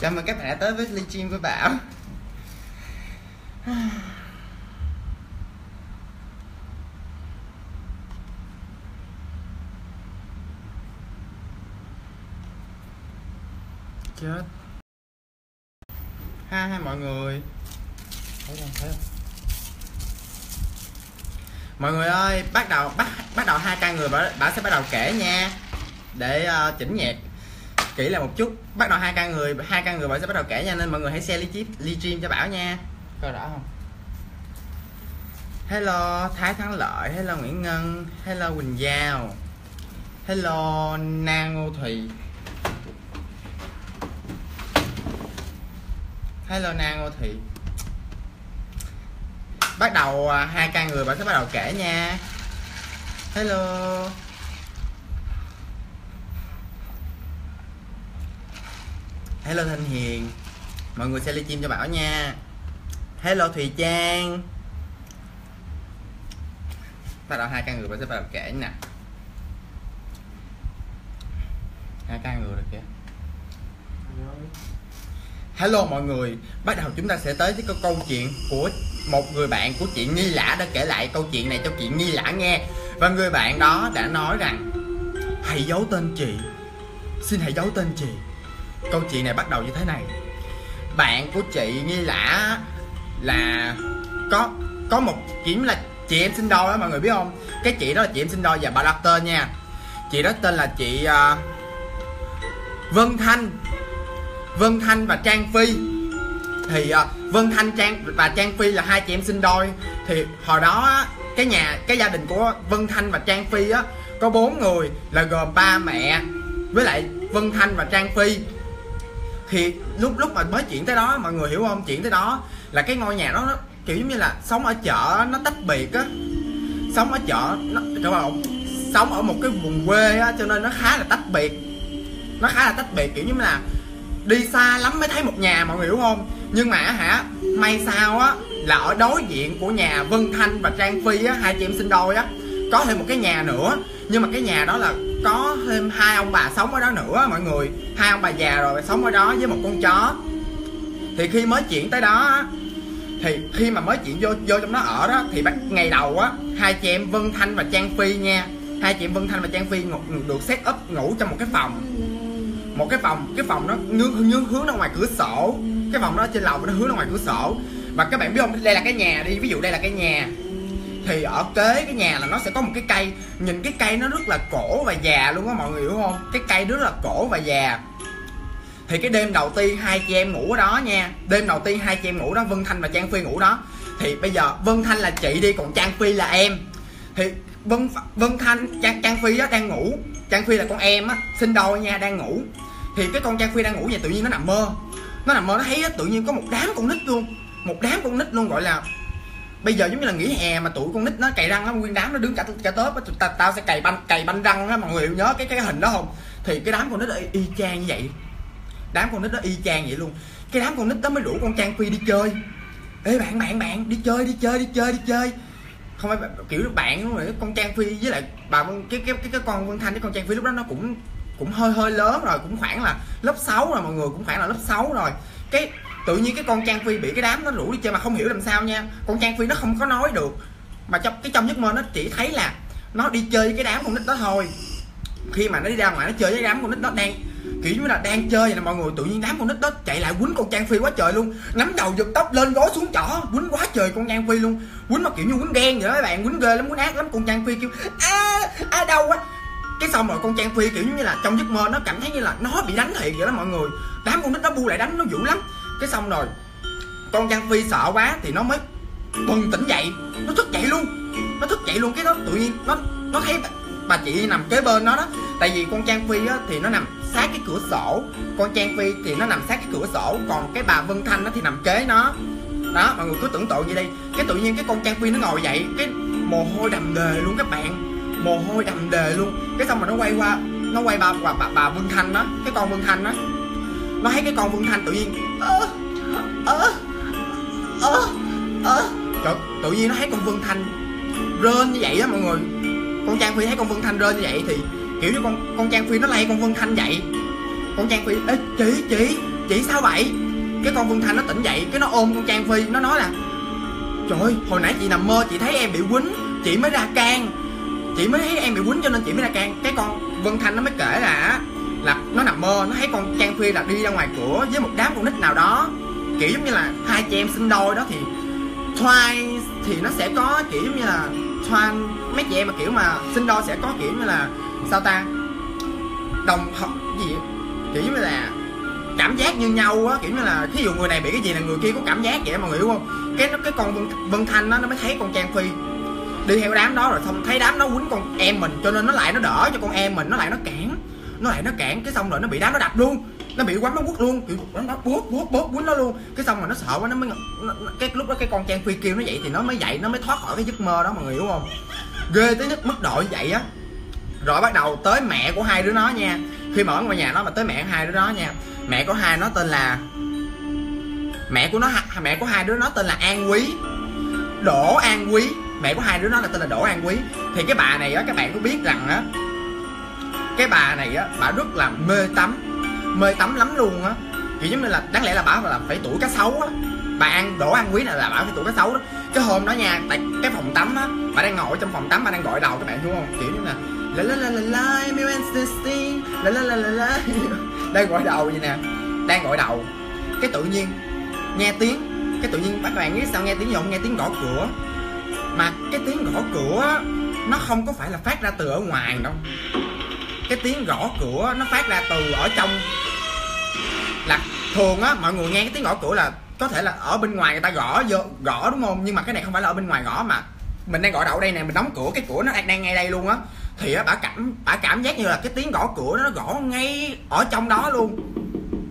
Chào mừng các bạn đã tới với livestream với Bảo. Chết. Ha ha mọi người. Thấy không, thấy không? Mọi người ơi, bắt đầu bắt bắt đầu hai ca người bảo, bảo sẽ bắt đầu kể nha. Để uh, chỉnh nhạc kỹ lại một chút. Bắt đầu hai ca người hai ca người bảo sẽ bắt đầu kể nha nên mọi người hãy share livestream livestream cho bảo nha. Coi rõ không? Hello thái thắng lợi. Hello nguyễn ngân. Hello quỳnh giao. Hello na ngô thùy. Hello na ngô thùy. Bắt đầu à, hai ca người bảo sẽ bắt đầu kể nha. Hello hello thanh hiền. Mọi người sẽ livestream cho bảo nha. Hello thùy trang. Bắt đầu hai ca người bảo sẽ bắt đầu kể nè. Hai ca người rồi kìa. Hello mọi người, bắt đầu chúng ta sẽ tới với cái câu chuyện của một người bạn của chị nghi lã đã kể lại câu chuyện này cho chị nghi lã nghe. Và người bạn đó đã nói rằng, hãy giấu tên chị. Xin hãy giấu tên chị câu chuyện này bắt đầu như thế này. Bạn của chị nghi lã là có có một kiếm là chị em sinh đôi đó mọi người biết không? Cái chị đó là chị em sinh đôi và bà đặt tên nha. Chị đó tên là chị uh, vân thanh. Vân thanh và trang phi. Thì uh, vân thanh trang và trang phi là hai chị em sinh đôi. Thì hồi đó cái nhà cái gia đình của vân thanh và trang phi á có bốn người là gồm ba mẹ với lại vân thanh và trang phi thì lúc lúc mà mới chuyển tới đó, mọi người hiểu không? Chuyển tới đó là cái ngôi nhà đó, nó kiểu giống như là sống ở chợ, nó tách biệt á. Sống ở chợ, nó các bạn sống ở một cái vùng quê á, cho nên nó khá là tách biệt. Nó khá là tách biệt, kiểu như là đi xa lắm mới thấy một nhà, mọi người hiểu không? Nhưng mà hả, may sao á, là ở đối diện của nhà vân thanh và trang phi á, hai chị em sinh đôi á, có thêm một cái nhà nữa nhưng mà cái nhà đó là có thêm hai ông bà sống ở đó nữa mọi người. Hai ông bà già rồi sống ở đó với một con chó. Thì khi mới chuyển tới đó thì khi mà mới chuyển vô vô trong đó ở đó thì bắt ngày đầu á hai chị em Vân Thanh và Trang Phi nha. Hai chị em Vân Thanh và Trang Phi được set up ngủ trong một cái phòng. Một cái phòng cái phòng nó hướng, hướng hướng ra ngoài cửa sổ. Cái phòng đó trên lầu nó hướng ra ngoài cửa sổ. Và các bạn biết không đây là cái nhà đi. Ví dụ đây là cái nhà thì ở kế cái nhà là nó sẽ có một cái cây. Nhìn cái cây nó rất là cổ và già luôn á, mọi người hiểu không? Cái cây rất là cổ và già. Thì cái đêm đầu tiên hai chị em ngủ ở đó nha. Đêm đầu tiên hai chị em ngủ đó, vân thanh và trang phi ngủ đó. Thì bây giờ vân thanh là chị đi, còn trang phi là em. Thì vân vân thanh, trang trang phi đó đang ngủ. Trang phi là con em á, sinh đôi nha, đang ngủ. Thì cái con trang phi đang ngủ vậy tự nhiên nó nằm mơ. Nó nằm mơ, nó thấy tự nhiên có một đám con nít luôn. Một đám con nít luôn, gọi là bây giờ giống như là nghỉ hè mà tụi con nít nó cày răng nó nguyên đám nó đứng cả cả tớp á tao, tao sẽ cày banh cày banh răng á mọi người nhớ cái cái hình đó không? Thì cái đám con nít đó y, y chang như vậy. Đám con nít đó y chang vậy luôn. Cái đám con nít đó mới rủ con trang phi đi chơi. Ê bạn bạn bạn đi chơi đi chơi đi chơi đi chơi. Không phải kiểu bạn luôn rồi con trang phi với lại bà cái cái cái cái con vân thanh với con trang phi lúc đó nó cũng cũng hơi hơi lớn rồi cũng khoảng là lớp 6 rồi mọi người cũng khoảng là lớp 6 rồi. Cái tự nhiên cái con trang phi bị cái đám nó rủ đi chơi mà không hiểu làm sao nha. Con trang phi nó không có nói được. Mà trong cái trong giấc mơ nó chỉ thấy là nó đi chơi với cái đám con nít đó thôi. Khi mà nó đi ra ngoài nó chơi với đám con nít đó đang, kiểu như là đang chơi vậy nè mọi người. Tự nhiên đám con nít đó chạy lại quýnh con trang phi quá trời luôn. Nắm đầu giật tóc lên gối xuống chỏ, quýnh quá trời con trang phi luôn. Quýnh mà kiểu như quýnh ghen vậy đó các bạn, quýnh ghê lắm, quýnh ác lắm. Con trang phi kêu, a a đau quá cái xong rồi con trang phi kiểu như là trong giấc mơ nó cảm thấy như là nó bị đánh thiệt vậy đó mọi người. Đám con nít nó bu lại đánh nó dữ lắm cái xong rồi con trang phi sợ quá thì nó mới bừng tỉnh dậy. Nó thức dậy luôn nó thức dậy luôn. Cái đó tự nhiên nó nó thấy bà chị nằm kế bên nó đó. Tại vì con trang phi á, thì nó nằm sát cái cửa sổ. Con trang phi thì nó nằm sát cái cửa sổ. Còn cái bà vân thanh nó thì nằm kế nó. Đó mọi người cứ tưởng tượng như đi. Cái tự nhiên cái con trang phi nó ngồi dậy cái mồ hôi đầm đề luôn các bạn. Mồ hôi đầm đề luôn. Cái xong mà nó quay qua nó quay bà bà bà, bà vân thanh đó. Cái con vân thanh đó nó thấy cái con phương thanh tự nhiên. Ơ ơ ơ ơ. Trời, tự nhiên nó thấy con phương thanh rên như vậy á mọi người. Con trang phi thấy con phương thanh rên như vậy thì kiểu như con con trang phi nó lay con phương thanh dậy. Con trang phi, ê, chị chị chị sao vậy? Cái con phương Thanh nó tỉnh dậy, cái nó ôm con Trang Phi, nó nói là, trời ơi, hồi nãy chị nằm mơ, chị thấy em bị quýnh, chị mới ra can. Chị mới thấy em bị quýnh cho nên chị mới ra can. Cái con Vân Thanh nó mới kể là là nó nằm mơ nó thấy con Trang Phi là đi ra ngoài cửa với một đám con nít nào đó. Kiểu giống như là hai chị em sinh đôi đó thì Twice thì nó sẽ có kiểu giống như là twan mấy chị em mà kiểu mà sinh đôi sẽ có kiểu như là sao ta? Đồng học gì kiểu như là cảm giác như nhau á kiểu như là thí dụ người này bị cái gì là người kia có cảm giác vậy mọi người hiểu không? Cái nó cái con vân, vân thanh đó nó mới thấy con trang phi. Đi theo đám đó rồi xong thấy đám nó quýnh con em mình cho nên nó lại nó đỡ cho con em mình nó lại nó cản nó lại nó cản cái xong rồi nó bị đá nó đập luôn. Nó bị quắm nó quất luôn. Kiểu nó nó bút bút bút quýnh nó luôn. Cái xong rồi nó sợ quá nó mới nó, nó, cái lúc đó cái con trang phi kêu nó vậy thì nó mới dậy nó mới thoát khỏi cái giấc mơ đó mọi người hiểu không? Ghê tới mức độ như vậy á. Rồi bắt đầu tới mẹ của hai đứa nó nha. Khi mở ngôi nhà nó mà tới mẹ hai đứa nó nha. Mẹ của hai nó tên là mẹ của nó mẹ của hai đứa nó tên là an quý. Đỗ an quý. Mẹ của hai đứa nó là tên là đỗ an quý. Thì cái bà này á các bạn có biết rằng á cái bà này á, bà rất là mê tắm mê tắm lắm luôn á. Kiểu giống như là, đáng lẽ là bà là phải tuổi cá sấu á. Bà ăn, đổ ăn quý này là bà phải tuổi cá sấu đó. Cái hôm đó nha, tại cái phòng tắm á, bà đang ngồi trong phòng tắm, bà đang gọi đầu các bạn đúng không? Kiểu như là, la la la la la me Wednesday la la la la la. Đang gọi đầu vậy nè, đang gọi đầu. Cái tự nhiên, nghe tiếng, cái tự nhiên các bạn biết sao nghe tiếng gì không? Nghe tiếng gõ cửa. Mà cái tiếng gõ cửa nó không có phải là phát ra từ ở ngoài đâu cái tiếng gõ cửa nó phát ra từ ở trong là thường á, mọi người nghe cái tiếng gõ cửa là có thể là ở bên ngoài người ta gõ vô, gõ đúng không? Nhưng mà cái này không phải là ở bên ngoài gõ mà mình đang gọi đậu đây nè, mình đóng cửa, cái cửa nó đang ngay đây luôn á. Thì á, bả cảm bả cảm giác như là cái tiếng gõ cửa nó gõ ngay ở trong đó luôn.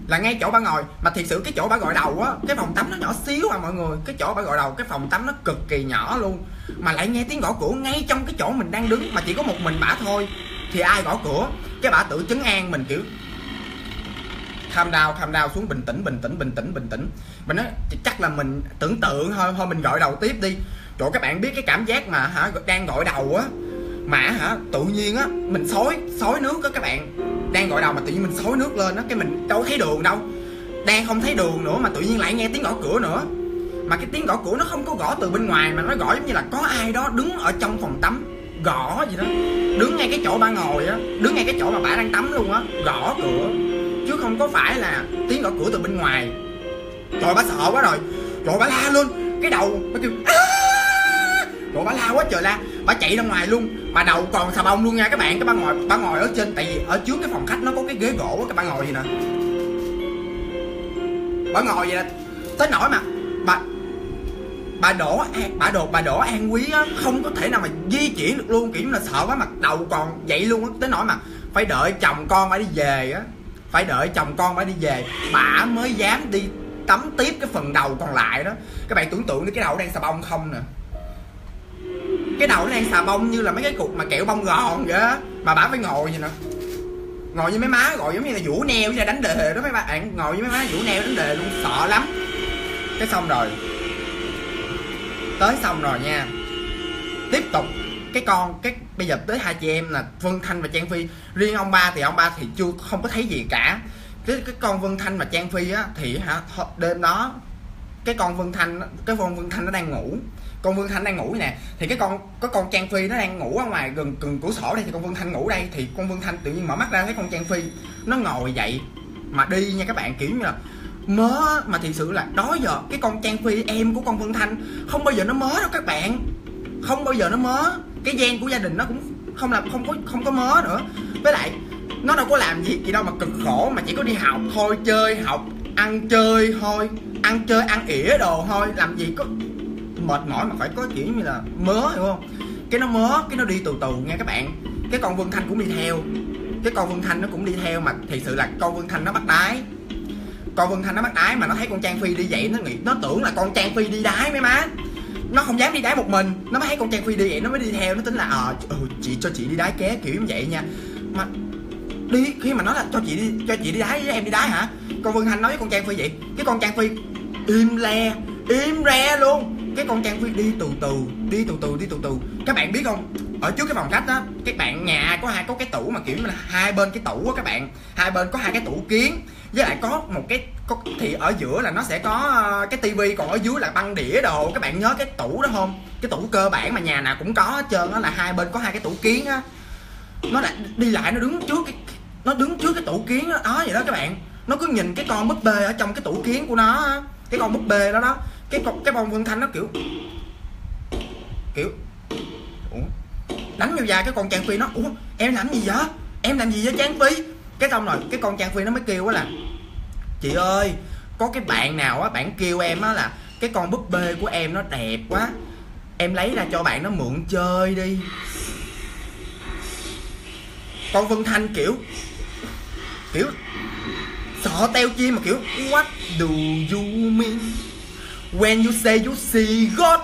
Là ngay chỗ bà ngồi. Mà thiệt sự cái chỗ bà gọi đầu á, cái phòng tắm nó nhỏ xíu à mọi người. Cái chỗ bà gọi đầu, cái phòng tắm nó cực kỳ nhỏ luôn. Mà lại nghe tiếng gõ cửa ngay trong cái chỗ mình đang đứng, mà chỉ có một mình bả thôi thì ai gõ cửa? Cái bà tự chứng an mình, kiểu tham đau tham đau xuống, bình tĩnh bình tĩnh bình tĩnh bình tĩnh. Mình nói chắc là mình tưởng tượng thôi thôi mình gọi đầu tiếp đi. Chỗ các bạn biết cái cảm giác mà hả đang gọi đầu á, mà hả, tự nhiên á, mình xối xối nước á các bạn. Đang gọi đầu mà tự nhiên mình xối nước lên á, cái mình đâu thấy đường đâu. Đang không thấy đường nữa mà tự nhiên lại nghe tiếng gõ cửa nữa. Mà cái tiếng gõ cửa nó không có gõ từ bên ngoài mà nó gõ giống như là có ai đó đứng ở trong phòng tắm gõ gì đó. Đứng ngay cái chỗ ba ngồi á, đứng ngay cái chỗ mà bà đang tắm luôn á, gõ cửa. Chứ không có phải là tiếng gõ cửa từ bên ngoài. Trời bà sợ quá rồi. Trời bà la luôn. Cái đầu bà kêu rồi bà la quá trời la bà chạy ra ngoài luôn mà đầu còn xà bông luôn nha các bạn cái bà ngồi bà ngồi ở trên tại vì ở trước cái phòng khách nó có cái ghế gỗ các bạn ngồi gì nè bà ngồi vậy nè tới nỗi mà bà bà đổ bà đồ, bà đổ an quý á, không có thể nào mà di chuyển được luôn, kiểu như là sợ quá mặt đầu còn vậy luôn á, tới nỗi mà phải đợi chồng con bà đi về á, phải đợi chồng con bà đi về, bà mới dám đi tắm tiếp cái phần đầu còn lại đó. Các bạn tưởng tượng đi, cái đầu đang xà bông không nè. Cái đầu nó đang xà bông như là mấy cái cục mà kẹo bông gòn vậy á, mà bà phải ngồi vậy nè. Ngồi với mấy má, gọi giống như là vũ neo ra đánh đề đó mấy bạn, ngồi với mấy má vũ neo đánh đề luôn, sợ lắm. Cái xong rồi tới xong rồi nha. Tiếp tục, cái con, cái, bây giờ tới hai chị em là vân thanh và trang phi. Riêng ông ba thì ông ba thì chưa, không có thấy gì cả. Cái cái con vân thanh và trang phi á, thì hả đêm đó, cái con vân thanh, cái con vân thanh nó đang ngủ. Con Vương Thanh đang ngủ nè, thì cái con, có con Trang Phi nó đang ngủ ở ngoài gần gần cửa sổ đây, thì con Vương Thanh ngủ đây, thì con Vương Thanh tự nhiên mở mắt ra thấy con Trang Phi nó ngồi dậy mà đi nha các bạn, kiểu như là mớ mà thật sự là đó giờ cái con Trang Phi, em của con Vương Thanh, không bao giờ nó mớ đâu các bạn. Không bao giờ nó mớ. Cái gen của gia đình nó cũng không làm, không có không có mớ nữa. Với lại, nó đâu có làm gì gì đâu mà cực khổ, mà chỉ có đi học thôi, chơi, học, ăn chơi thôi. Ăn chơi, ăn ỉa đồ thôi. Làm gì có mệt mỏi mà phải có kiểu như là mớ, hiểu không? Cái nó mớ, cái nó đi từ từ nghe các bạn. Cái con vân thanh cũng đi theo. Cái con vân thanh nó cũng đi theo mà thật sự là con vân thanh nó bắt đái con vân thanh nó bắt đái mà nó thấy con trang phi đi vậy nó nghĩ nó tưởng là con trang phi đi đái mấy má. Nó không dám đi đái một mình. Nó mới thấy con trang phi đi vậy nó mới đi theo nó tính là ờ à, ừ, chị cho chị đi đái ké kiểu như vậy nha. Mà đi khi mà nó là cho chị đi cho chị đi đái với em đi đái hả? Con vân thanh nói với con trang phi vậy cái con trang phi im le im re luôn. Cái con trang phi đi từ từ đi từ từ đi từ từ. Các bạn biết không? Ở trước cái phòng khách á các bạn nhà có hai có cái tủ mà kiểu như là hai bên cái tủ á các bạn. Hai bên có hai cái tủ kiến. Với lại có một cái có, thì ở giữa là nó sẽ có ờ, cái tivi còn ở dưới là băng đĩa đồ. Các bạn nhớ cái tủ đó không? Cái tủ cơ bản mà nhà nào cũng có hết trơn á là hai bên có hai cái tủ kiến á. Nó lại đi lại nó đứng trước cái nó đứng trước cái tủ kiến đó, đó vậy đó các bạn. Nó cứ nhìn cái con búp bê ở trong cái tủ kiến của nó á. cái con búp bê đó đó. Cái con cái bông vân thanh nó kiểu kiểu đánh vô dài cái con trang phi nó, ủa, em làm gì vậy? Em làm gì với trang phi? Cái xong rồi, cái con trang phi nó mới kêu á là, chị ơi, có cái bạn nào á, bạn kêu em á là cái con búp bê của em nó đẹp quá. Em lấy ra cho bạn nó mượn chơi đi. Con vân thanh kiểu kiểu sợ teo chim mà kiểu, what do you mean? When you say you see God,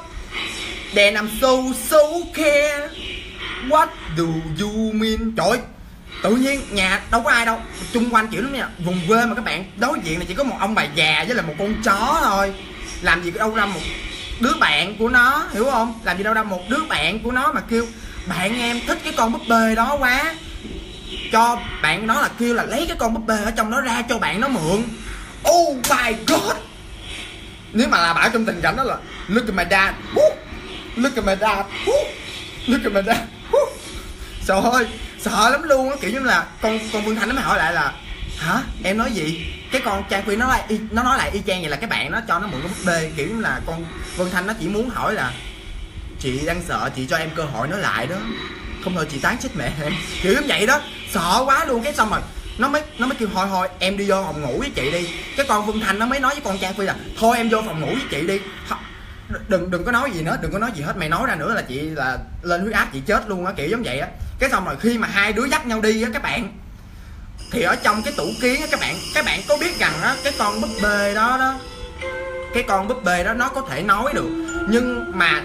then I'm so so care what do you mean? Trời tự nhiên nhà đâu có ai đâu, chung quanh kiểu lắm nha, vùng quê mà các bạn, đối diện là chỉ có một ông bà già với là một con chó thôi. Làm gì có đâu ra một đứa bạn của nó, hiểu không? Làm gì đâu ra một đứa bạn của nó mà kêu, bạn em thích cái con búp bê đó quá. Cho bạn nó là kêu là lấy cái con búp bê ở trong đó ra cho bạn nó mượn. Oh my god! Nếu mà là bảo trong tình cảnh đó là, look at my dad. Look at my dad. Look at my dad trời ơi sợ lắm luôn á kiểu như là con con Vương Thanh nó mới hỏi lại là hả? Em nói gì? Cái con Trang Quy nó lại y, nó nói lại y chang vậy là cái bạn nó cho nó mượn cái búp bê kiểu như là con vương Thanh nó chỉ muốn hỏi là chị đang sợ chị cho em cơ hội nói lại đó. Không thôi chị tán chết mẹ em. Kiểu như vậy đó. Sợ quá luôn. Cái xong rồi nó mới nó mới kêu thôi thôi em đi vô phòng ngủ với chị đi. Cái con vương Thanh nó mới nói với con Trang Phi là thôi em vô phòng ngủ với chị đi. Đừng đừng có nói gì nữa đừng có nói gì hết. Mày nói ra nữa là chị là lên huyết áp chị chết luôn á kiểu giống vậy á cái xong rồi khi mà hai đứa dắt nhau đi á, các bạn, thì ở trong cái tủ kiến á, các bạn các bạn có biết rằng á, cái con búp bê đó đó, cái con búp bê đó nó có thể nói được. Nhưng mà,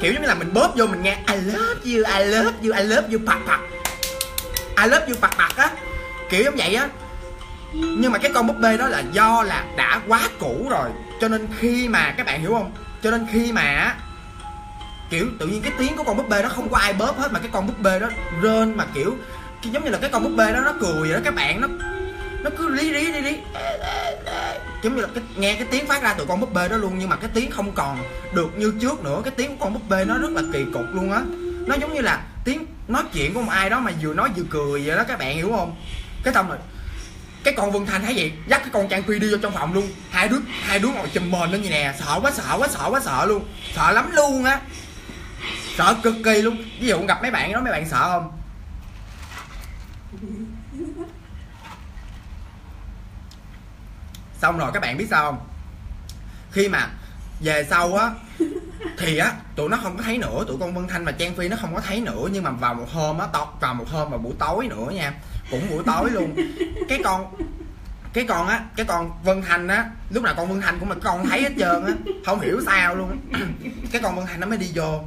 kiểu giống như là mình bóp vô mình nghe, I love you, I love you, I love you pặt pặt I love you pặt pặt á, kiểu giống vậy á. Nhưng mà cái con búp bê đó là do là đã quá cũ rồi. Cho nên khi mà, các bạn hiểu không? Cho nên khi mà kiểu tự nhiên cái tiếng của con búp bê đó không có ai bóp hết mà cái con búp bê đó rên mà kiểu cái- giống như là cái con búp bê đó nó cười vậy đó các bạn nó nó cứ lý lý lý lý giống như là cái, nghe cái tiếng phát ra từ con búp bê đó luôn nhưng mà cái tiếng không còn được như trước nữa. Cái tiếng của con búp bê nó rất là kỳ cục luôn á. Nó giống như là tiếng nói chuyện của một ai đó mà vừa nói vừa cười vậy đó các bạn hiểu không? Cái tâm rồi cái con Vân Thanh thấy vậy dắt cái con Trang Phi đi vô trong phòng luôn. Hai đứa hai đứa ngồi chùm mền lên như nè sợ quá sợ quá sợ quá sợ luôn. Sợ lắm luôn á sợ cực kỳ luôn. Ví dụ gặp mấy bạn đó, mấy bạn sợ không? Xong rồi, các bạn biết sao không? Khi mà về sau á, thì á, tụi nó không có thấy nữa. Tụi con Vân Thanh và Trang Phi nó không có thấy nữa. Nhưng mà vào một hôm á, tọt vào một hôm vào buổi tối nữa nha. Cũng buổi tối luôn. Cái con cái con á, cái con Vân Thanh á, lúc nào con Vân Thanh cũng mà con thấy hết trơn á, không hiểu sao luôn á. Cái con Vân Thanh nó mới đi vô,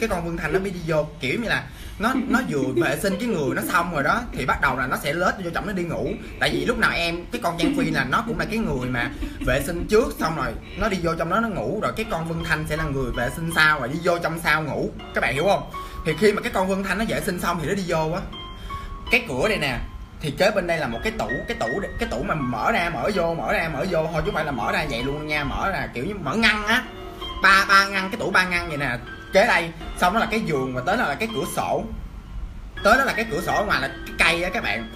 cái con Vân Thanh nó mới đi vô, kiểu như là nó nó vừa vệ sinh cái người nó xong rồi đó, thì bắt đầu là nó sẽ lết vô trong nó đi ngủ. Tại vì lúc nào em, cái con trang Phi là nó cũng là cái người mà vệ sinh trước xong rồi nó đi vô trong đó nó ngủ, rồi cái con Vân Thanh sẽ là người vệ sinh sau rồi đi vô trong sau ngủ. Các bạn hiểu không? Thì khi mà cái con Vân Thanh nó vệ sinh xong thì nó đi vô á. Cái cửa đây nè thì kế bên đây là một cái tủ cái tủ cái tủ mà mở ra, mở vô, mở ra, mở vô. Thôi, chứ không phải là mở ra vậy luôn nha, mở ra kiểu như mở ngăn á. Ba ba ngăn, cái tủ ba ngăn vậy nè. Kế đây, xong đó là cái giường và tới đó là cái cửa sổ. Tới đó là cái cửa sổ ngoài là cái cây á các bạn.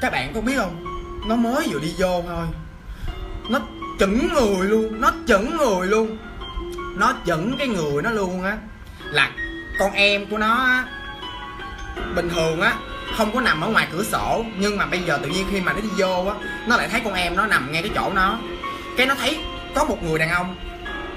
Các bạn có biết không? Nó mới vừa đi vô thôi. Nó chững người luôn, nó chững người luôn. Nó chững cái người nó luôn á. Là con em của nó á, bình thường á không có nằm ở ngoài cửa sổ, nhưng mà bây giờ tự nhiên khi mà nó đi vô á, nó lại thấy con em nó nằm ngay cái chỗ nó. Cái nó thấy có một người đàn ông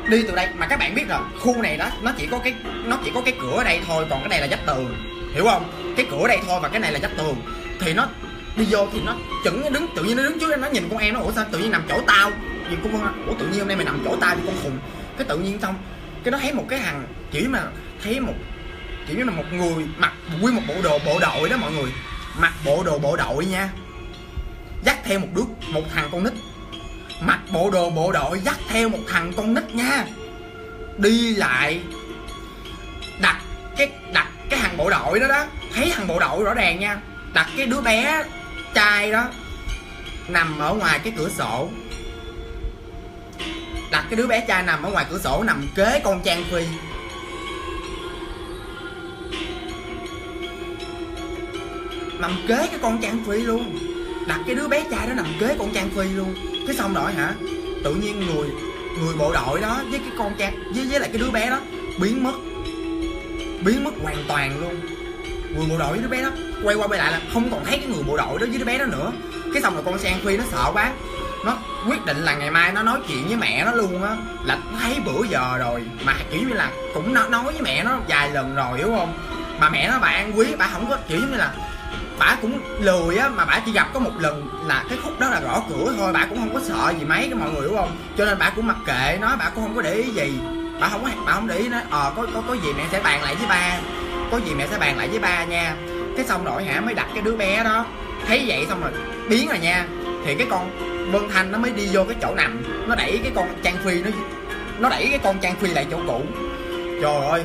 đi từ đây, mà các bạn biết rồi, khu này đó, nó chỉ có cái, nó chỉ có cái cửa ở đây thôi, còn cái này là vách tường. Hiểu không? Cái cửa ở đây thôi và cái này là vách tường. Thì nó đi vô thì nó chững, nó đứng, tự nhiên nó đứng trước, nó nhìn con em nó, ủa sao tự nhiên nằm chỗ tao? Nhìn con ủa tự nhiên hôm nay mày nằm chỗ tao thì con khùng. Cái tự nhiên xong, cái nó thấy một cái thằng chỉ mà thấy một kiểu như là một người mặc nguyên một bộ đồ bộ đội đó mọi người. Mặc bộ đồ bộ đội nha. Dắt theo một đứa, một thằng con nít. Mặc bộ đồ bộ đội, dắt theo một thằng con nít nha. Đi lại, đặt cái đặt cái thằng thằng bộ đội đó đó. Thấy thằng bộ đội rõ ràng nha. Đặt cái đứa bé trai đó nằm ở ngoài cái cửa sổ. Đặt cái đứa bé trai nằm ở ngoài cửa sổ, nằm kế con trang phi. Nằm kế cái con trang phi luôn. Đặt cái đứa bé trai đó nằm kế con trang phi luôn. Cái xong rồi hả? Tự nhiên người người bộ đội đó với cái con trang, với với lại cái đứa bé đó biến mất. Biến mất hoàn toàn luôn. Người bộ đội với đứa bé đó quay qua quay lại là không còn thấy cái người bộ đội đó với đứa bé đó nữa. Cái xong rồi con sang phi nó sợ quá. Nó quyết định là ngày mai nó nói chuyện với mẹ nó luôn á. Là thấy bữa giờ rồi mà kiểu như là cũng nó nói với mẹ nó vài lần rồi, hiểu không? Mà mẹ nó bà an quý, bà không có, kiểu như là bả cũng lười á, mà bả chỉ gặp có một lần là cái khúc đó là gõ cửa thôi, bả cũng không có sợ gì mấy, cái mọi người hiểu không? Cho nên bả cũng mặc kệ nó, bả cũng không có để ý gì. Bà không có bà không để ý nó ờ có có có gì mẹ sẽ bàn lại với ba, có gì mẹ sẽ bàn lại với ba nha. Cái xong rồi hả, mới đặt cái đứa bé đó, thấy vậy xong rồi biến rồi nha. Thì cái con vân thanh nó mới đi vô cái chỗ nằm, nó đẩy cái con trang phi nó nó đẩy cái con trang phi lại chỗ cũ. Trời ơi.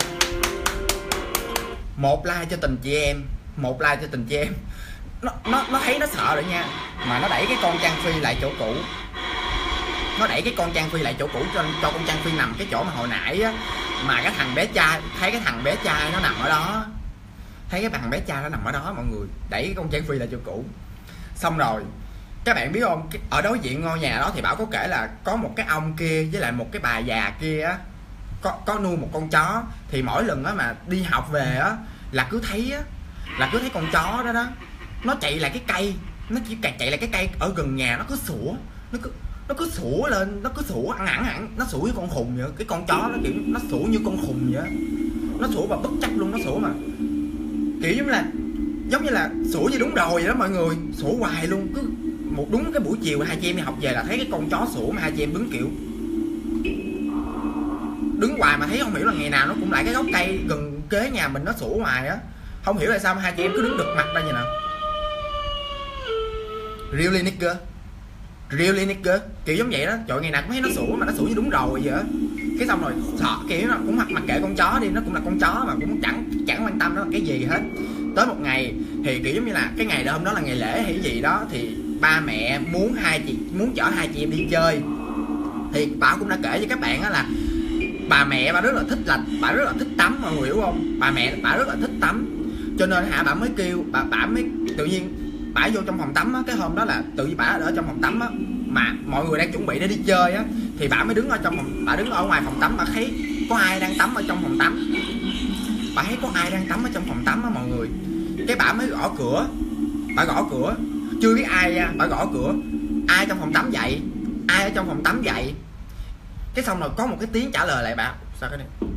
Một like cho tình chị em một like cho tình chị em. Nó nó nó thấy nó sợ rồi nha. Mà nó đẩy cái con trang phi lại chỗ cũ. Nó đẩy cái con trang phi lại chỗ cũ cho cho con trang phi nằm cái chỗ mà hồi nãy á, mà cái thằng bé trai, thấy cái thằng bé trai nó nằm ở đó. Thấy cái thằng bé trai nó nằm ở đó, mọi người, đẩy cái con trang phi lại chỗ cũ. Xong rồi, các bạn biết không? Ở đối diện ngôi nhà đó thì bảo có kể là có một cái ông kia với lại một cái bà già kia á, có có nuôi một con chó. Thì mỗi lần á mà đi học về á, là cứ thấy á là cứ thấy con chó đó đó, nó chạy lại cái cây, nó chỉ chạy lại cái cây ở gần nhà, nó cứ sủa, nó cứ nó cứ sủa lên, nó cứ sủa, ăn hẳn hẳn, nó sủa như con khùng vậy. Cái con chó nó kiểu nó sủa như con khùng vậy nó sủa và bất chấp luôn, nó sủa mà. Kiểu giống là, giống như là sủa như đúng rồi vậy đó mọi người, sủa hoài luôn. Cứ một đúng cái buổi chiều hai chị em đi học về là thấy cái con chó sủa mà hai chị em đứng kiểu, đứng hoài mà thấy không hiểu là ngày nào nó cũng lại cái gốc cây gần kế nhà mình nó sủa hoài á không hiểu là sao mà hai chị em cứ đứng được mặt ra vậy nè really nigger really nigger kiểu giống vậy đó. Trời ngày nào cũng thấy nó sủa mà nó sủa như đúng rồi vậy á. Cái xong rồi sợ kiểu nó cũng mặc mặc kệ con chó đi nó cũng là con chó mà cũng chẳng chẳng quan tâm nó là cái gì hết. Tới một ngày thì kiểu giống như là cái ngày đó hôm đó là ngày lễ hay gì đó thì ba mẹ muốn hai chị muốn chở hai chị em đi chơi. Thì bảo cũng đã kể với các bạn á là bà mẹ bà rất là thích lạnh, bà rất là thích tắm mọi người hiểu không? Bà mẹ bà rất là thích tắm cho nên hả bà mới kêu bà bà mới tự nhiên bả vô trong phòng tắm á, cái hôm đó là tự nhiên bả ở trong phòng tắm á, mà mọi người đang chuẩn bị để đi chơi á, thì bả mới đứng ở trong phòng, bả đứng ở ngoài phòng tắm bà thấy có ai đang tắm ở trong phòng tắm. Bà thấy có ai đang tắm ở trong phòng tắm á mọi người. Cái bà mới gõ cửa bà gõ cửa. Chưa biết ai à, nha bà gõ cửa. Ai trong phòng tắm dậy? Ai ở trong phòng tắm dậy? Cái xong rồi có một cái tiếng trả lời lại bà sao cái này?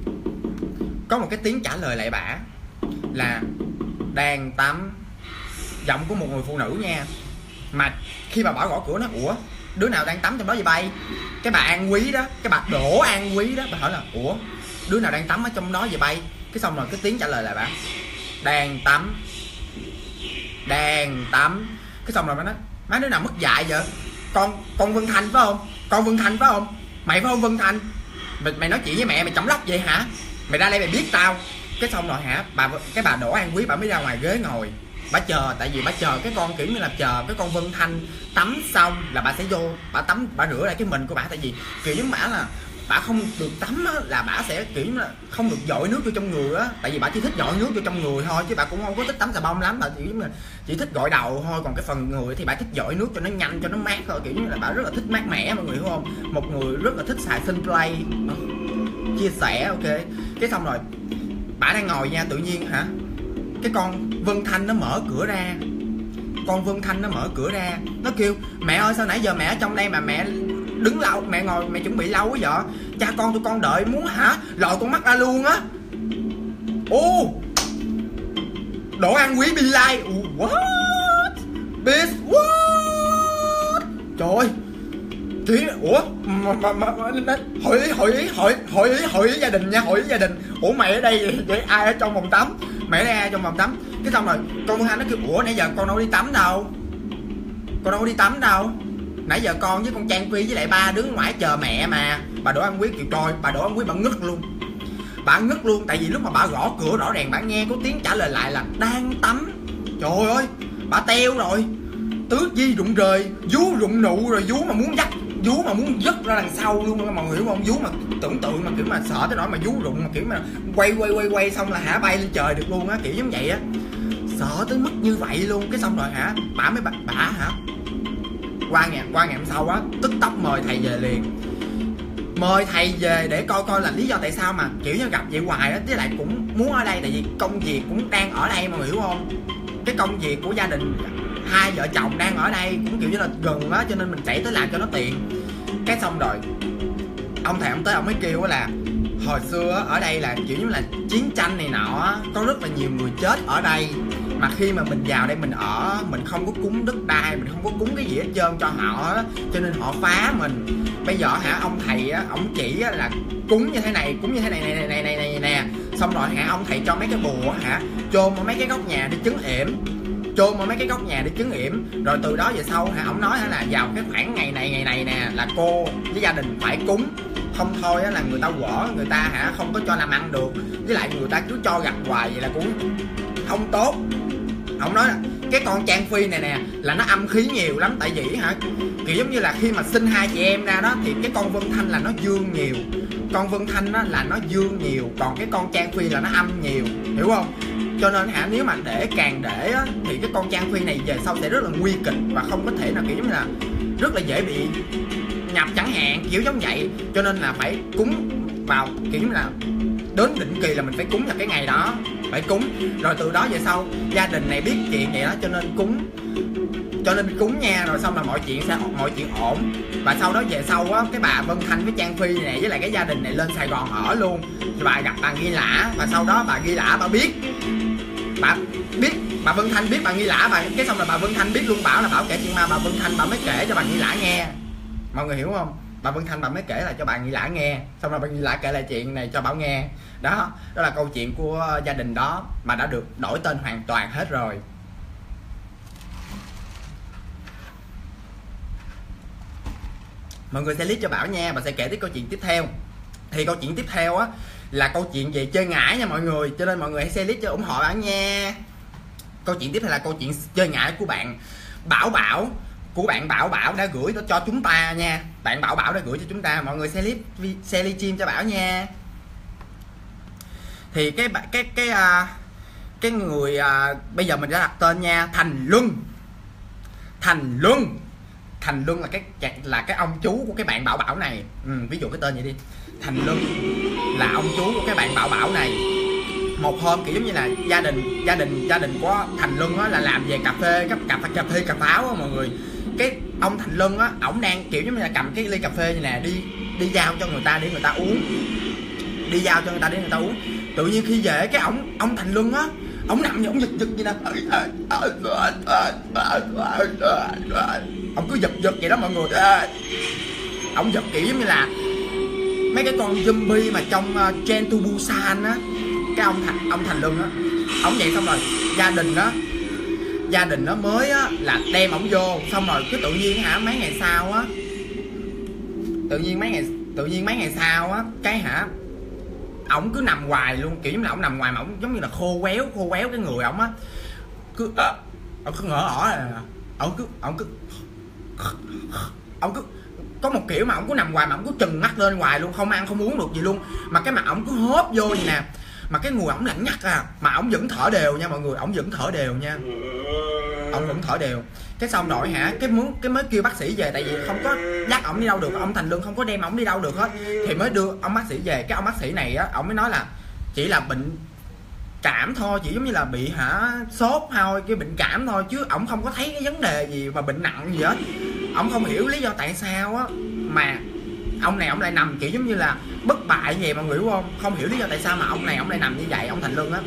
Có một cái tiếng trả lời lại bà là đang tắm giọng của một người phụ nữ nha. Mà khi bà bỏ gõ cửa nó ủa đứa nào đang tắm trong đó vậy bay? Cái bà an quý đó cái bà đổ an quý đó bà hỏi là ủa đứa nào đang tắm ở trong đó vậy bay? Cái xong rồi cái tiếng trả lời là bà đang tắm đang tắm cái xong rồi bà nói má đứa nào mất dạy vậy? Con con vân thanh phải không? Con vân thanh phải không? Mày phải không vân thanh mày, mày nói chuyện với mẹ mày chống lóc vậy hả? Mày ra đây mày biết tao cái xong rồi hả? Bà cái bà đổ an quý bà mới ra ngoài ghế ngồi. Bà chờ tại vì bà chờ cái con kiểu như là chờ cái con vân thanh tắm xong là bà sẽ vô bà tắm bà rửa lại cái mình của bà. Tại vì kiểu giống bả là bà không được tắm á, là bà sẽ kiểu là không được dội nước vô trong người á. Tại vì bà chỉ thích dội nước vô trong người thôi chứ bà cũng không có thích tắm xà bông lắm. Bà chỉ là chỉ thích gội đầu thôi còn cái phần người thì bà thích dội nước cho nó nhanh cho nó mát thôi. Kiểu như là bà rất là thích mát mẻ mọi người hiểu không? Một người rất là thích xài sinh play ờ, chia sẻ ok. Cái xong rồi bà đang ngồi nha, tự nhiên hả? Cái con vân thanh nó mở cửa ra. Con vân thanh nó mở cửa ra, nó kêu, mẹ ơi, sao nãy giờ mẹ ở trong đây mà mẹ đứng lâu, mẹ ngồi, mẹ chuẩn bị lâu quá vậy? Cha con tụi con đợi muốn hả? Lòi con mắt ra luôn á. Ô! Đồ ăn quý be like what? Bitch what? Trời ơi chị ủa? Mà, mà, mà, mà hỏi ý hỏi ý hỏi hỏi ý hỏi ý gia đình nha hỏi ý gia đình. Ủa mày ở đây vậy ai ở trong phòng tắm? Mẹ ra trong phòng tắm? Cái xong rồi con Phương Anh nó kêu ủa nãy giờ con đâu đi tắm đâu? Con đâu đi tắm đâu? Nãy giờ con với con Trang Phi với lại ba đứng ngoài chờ mẹ mà. Bà Đỗ An Quý kêu trời bà Đỗ An Quý bà ngất luôn. Bà ngất luôn tại vì lúc mà bà gõ cửa rõ ràng bà nghe có tiếng trả lời lại là đang tắm. Trời ơi bà teo rồi. Tứ di rụng rời vú rụng nụ rồi vú mà muốn dắt vú mà muốn dứt ra đằng sau luôn mà mọi người hiểu không? Vú mà tưởng tượng mà kiểu mà sợ tới nỗi mà vú rụng mà kiểu mà quay quay quay quay xong là hả bay lên trời được luôn á kiểu giống vậy á. Sợ tới mức như vậy luôn cái xong rồi hả bả mới bả, bả hả qua ngày qua ngày hôm sau á tức tốc mời thầy về liền. Mời thầy về để coi coi là lý do tại sao mà kiểu như gặp vậy hoài á với lại cũng muốn ở đây tại vì công việc cũng đang ở đây mà hiểu không? Cái công việc của gia đình hai vợ chồng đang ở đây cũng kiểu như là gần á cho nên mình chạy tới làm cho nó tiện. Cái xong rồi ông thầy ông tới ông mới kêu là hồi xưa ở đây là kiểu như là chiến tranh này nọ có rất là nhiều người chết ở đây. Mà khi mà mình vào đây mình ở mình không có cúng đất đai mình không có cúng cái gì hết trơn cho họ cho nên họ phá mình. Bây giờ hả ông thầy á ông chỉ là cúng như thế này cúng như thế này này này này này, này nè. Xong rồi hả ông thầy cho mấy cái bùa hả chôn mấy cái góc nhà để chứng hiểm chôn ở mấy cái góc nhà để chứng yểm. Rồi từ đó về sau hả, ông nói hả là vào cái khoảng ngày này ngày này nè, là cô với gia đình phải cúng. Không thôi á là người ta quở, người ta hả không có cho làm ăn được. Với lại người ta cứ cho gặp hoài vậy là cũng không tốt. Ông nói là, cái con trang phi này nè, là nó âm khí nhiều lắm, tại vì hả, kiểu giống như là khi mà sinh hai chị em ra đó thì cái con vân thanh là nó dương nhiều. Con vân thanh á là nó dương nhiều, còn cái con trang phi là nó âm nhiều. Hiểu không? Cho nên hả nếu mà để càng để á, thì cái con trang phi này về sau sẽ rất là nguy kịch và không có thể nào kiểu giống như là rất là dễ bị nhập chẳng hạn kiểu giống vậy. Cho nên là phải cúng vào kiểu như là đến định kỳ là mình phải cúng vào cái ngày đó phải cúng. Rồi từ đó về sau gia đình này biết chuyện vậy đó cho nên cúng cho nên cúng nha rồi xong là mọi chuyện sẽ mọi chuyện ổn. Và sau đó về sau á cái bà Vân Thanh với Trang Phi này với lại cái gia đình này lên Sài Gòn ở luôn. Rồi bà gặp bà ghi Lã và sau đó bà ghi Lã bà biết bà biết, bà Vân Thanh biết bà Nghi Lã bà. Cái xong là bà Vân Thanh biết luôn, bảo là bảo kể chuyện ma, bà Vân Thanh bà mới kể cho bà Nghi Lã nghe. Mọi người hiểu không? Bà Vân Thanh bà mới kể lại cho bà Nghi Lã nghe. Xong rồi bà Nghi Lã kể lại chuyện này cho bảo nghe. Đó đó là câu chuyện của gia đình đó mà đã được đổi tên hoàn toàn hết rồi. Mọi người sẽ clip cho bảo nha và sẽ kể tiếp câu chuyện tiếp theo. Thì câu chuyện tiếp theo á là câu chuyện về chơi ngải nha mọi người. Cho nên mọi người hãy share clip cho ủng hộ bạn nha. Câu chuyện tiếp theo là câu chuyện chơi ngải của bạn bảo bảo của bạn bảo bảo đã gửi nó cho chúng ta nha. Bạn bảo bảo đã gửi cho chúng ta mọi người share clip share livestream cho bảo nha. Thì cái cái cái à, cái người à, bây giờ mình đã đặt tên nha thành luân. Thành luân. Thành luân là cái là cái ông chú của cái bạn bảo bảo này. Ừ, ví dụ cái tên vậy đi thành lưng là ông chú của cái bạn bảo bảo này. Một hôm kiểu giống như là gia đình gia đình gia đình của thành lưng á là làm về cà phê cà, cà, cà phê cà pháo á mọi người. Cái ông thành lưng á ổng đang kiểu giống như là cầm cái ly cà phê như nè đi đi giao cho người ta để người ta uống. Đi giao cho người ta để người ta uống. Tự nhiên khi về cái ổng ông thành lưng á ổng nằm như ổng giật giật như nè. Ông cứ giật giật vậy đó mọi người. Ổng giật kiểu giống như là mấy cái con zombie mà trong ờ, uh, Train to Busan á cái ông thành ông thành lưng á ông vậy xong rồi gia đình đó gia đình nó mới á là đem ổng vô xong rồi cứ tự nhiên hả mấy ngày sau á tự nhiên mấy ngày tự nhiên mấy ngày sau á cái hả ổng cứ nằm hoài luôn kiểu như là ổng nằm ngoài mà ổng giống như là khô quéo khô quéo cái người ổng á. Cứ ờ, ổng cứ ngỡ ỏ là ổng cứ ổng cứ ổng cứ có một kiểu mà ổng cứ nằm hoài mà ổng cứ chừng mắt lên hoài luôn, không ăn không uống được gì luôn. Mà cái mặt ổng cứ hốp vô vậy nè. Mà cái người ổng lạnh nhắc à mà ổng vẫn thở đều nha mọi người, ổng vẫn thở đều nha. Ông vẫn thở đều. Cái xong rồi hả, cái muốn, cái mới kêu bác sĩ về, tại vì không có dắt ổng đi đâu được ông thành lương không có đem ổng đi đâu được hết. Thì mới đưa ông bác sĩ về. Cái ông bác sĩ này á, ổng mới nói là chỉ là bệnh cảm thôi, chỉ giống như là bị hả, sốt thôi, cái bệnh cảm thôi, chứ ổng không có thấy cái vấn đề gì mà bệnh nặng gì hết. Ổng không hiểu lý do tại sao á, mà ông này ông lại nằm, kiểu giống như là bất bại vậy mọi người hiểu không không hiểu lý do tại sao mà ông này ông lại nằm như vậy ông thành lương á.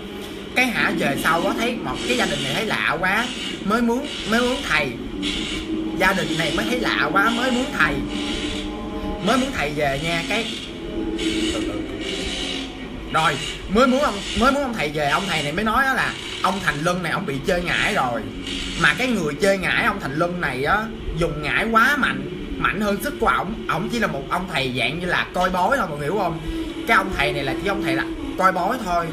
Cái hả về sau có thấy một cái gia đình này thấy lạ quá, mới muốn mới muốn thầy. Gia đình này mới thấy lạ quá, mới muốn thầy, mới muốn thầy về nha, cái rồi, mới muốn ông mới muốn ông thầy về, ông thầy này mới nói đó là ông thành luân này, ông bị chơi ngải rồi. Mà cái người chơi ngải ông thành luân này á, dùng ngải quá mạnh mạnh hơn sức của ổng. Ổng chỉ là một ông thầy dạng như là coi bói thôi, mọi người hiểu không? Cái ông thầy này là chỉ ông thầy là coi bói thôi.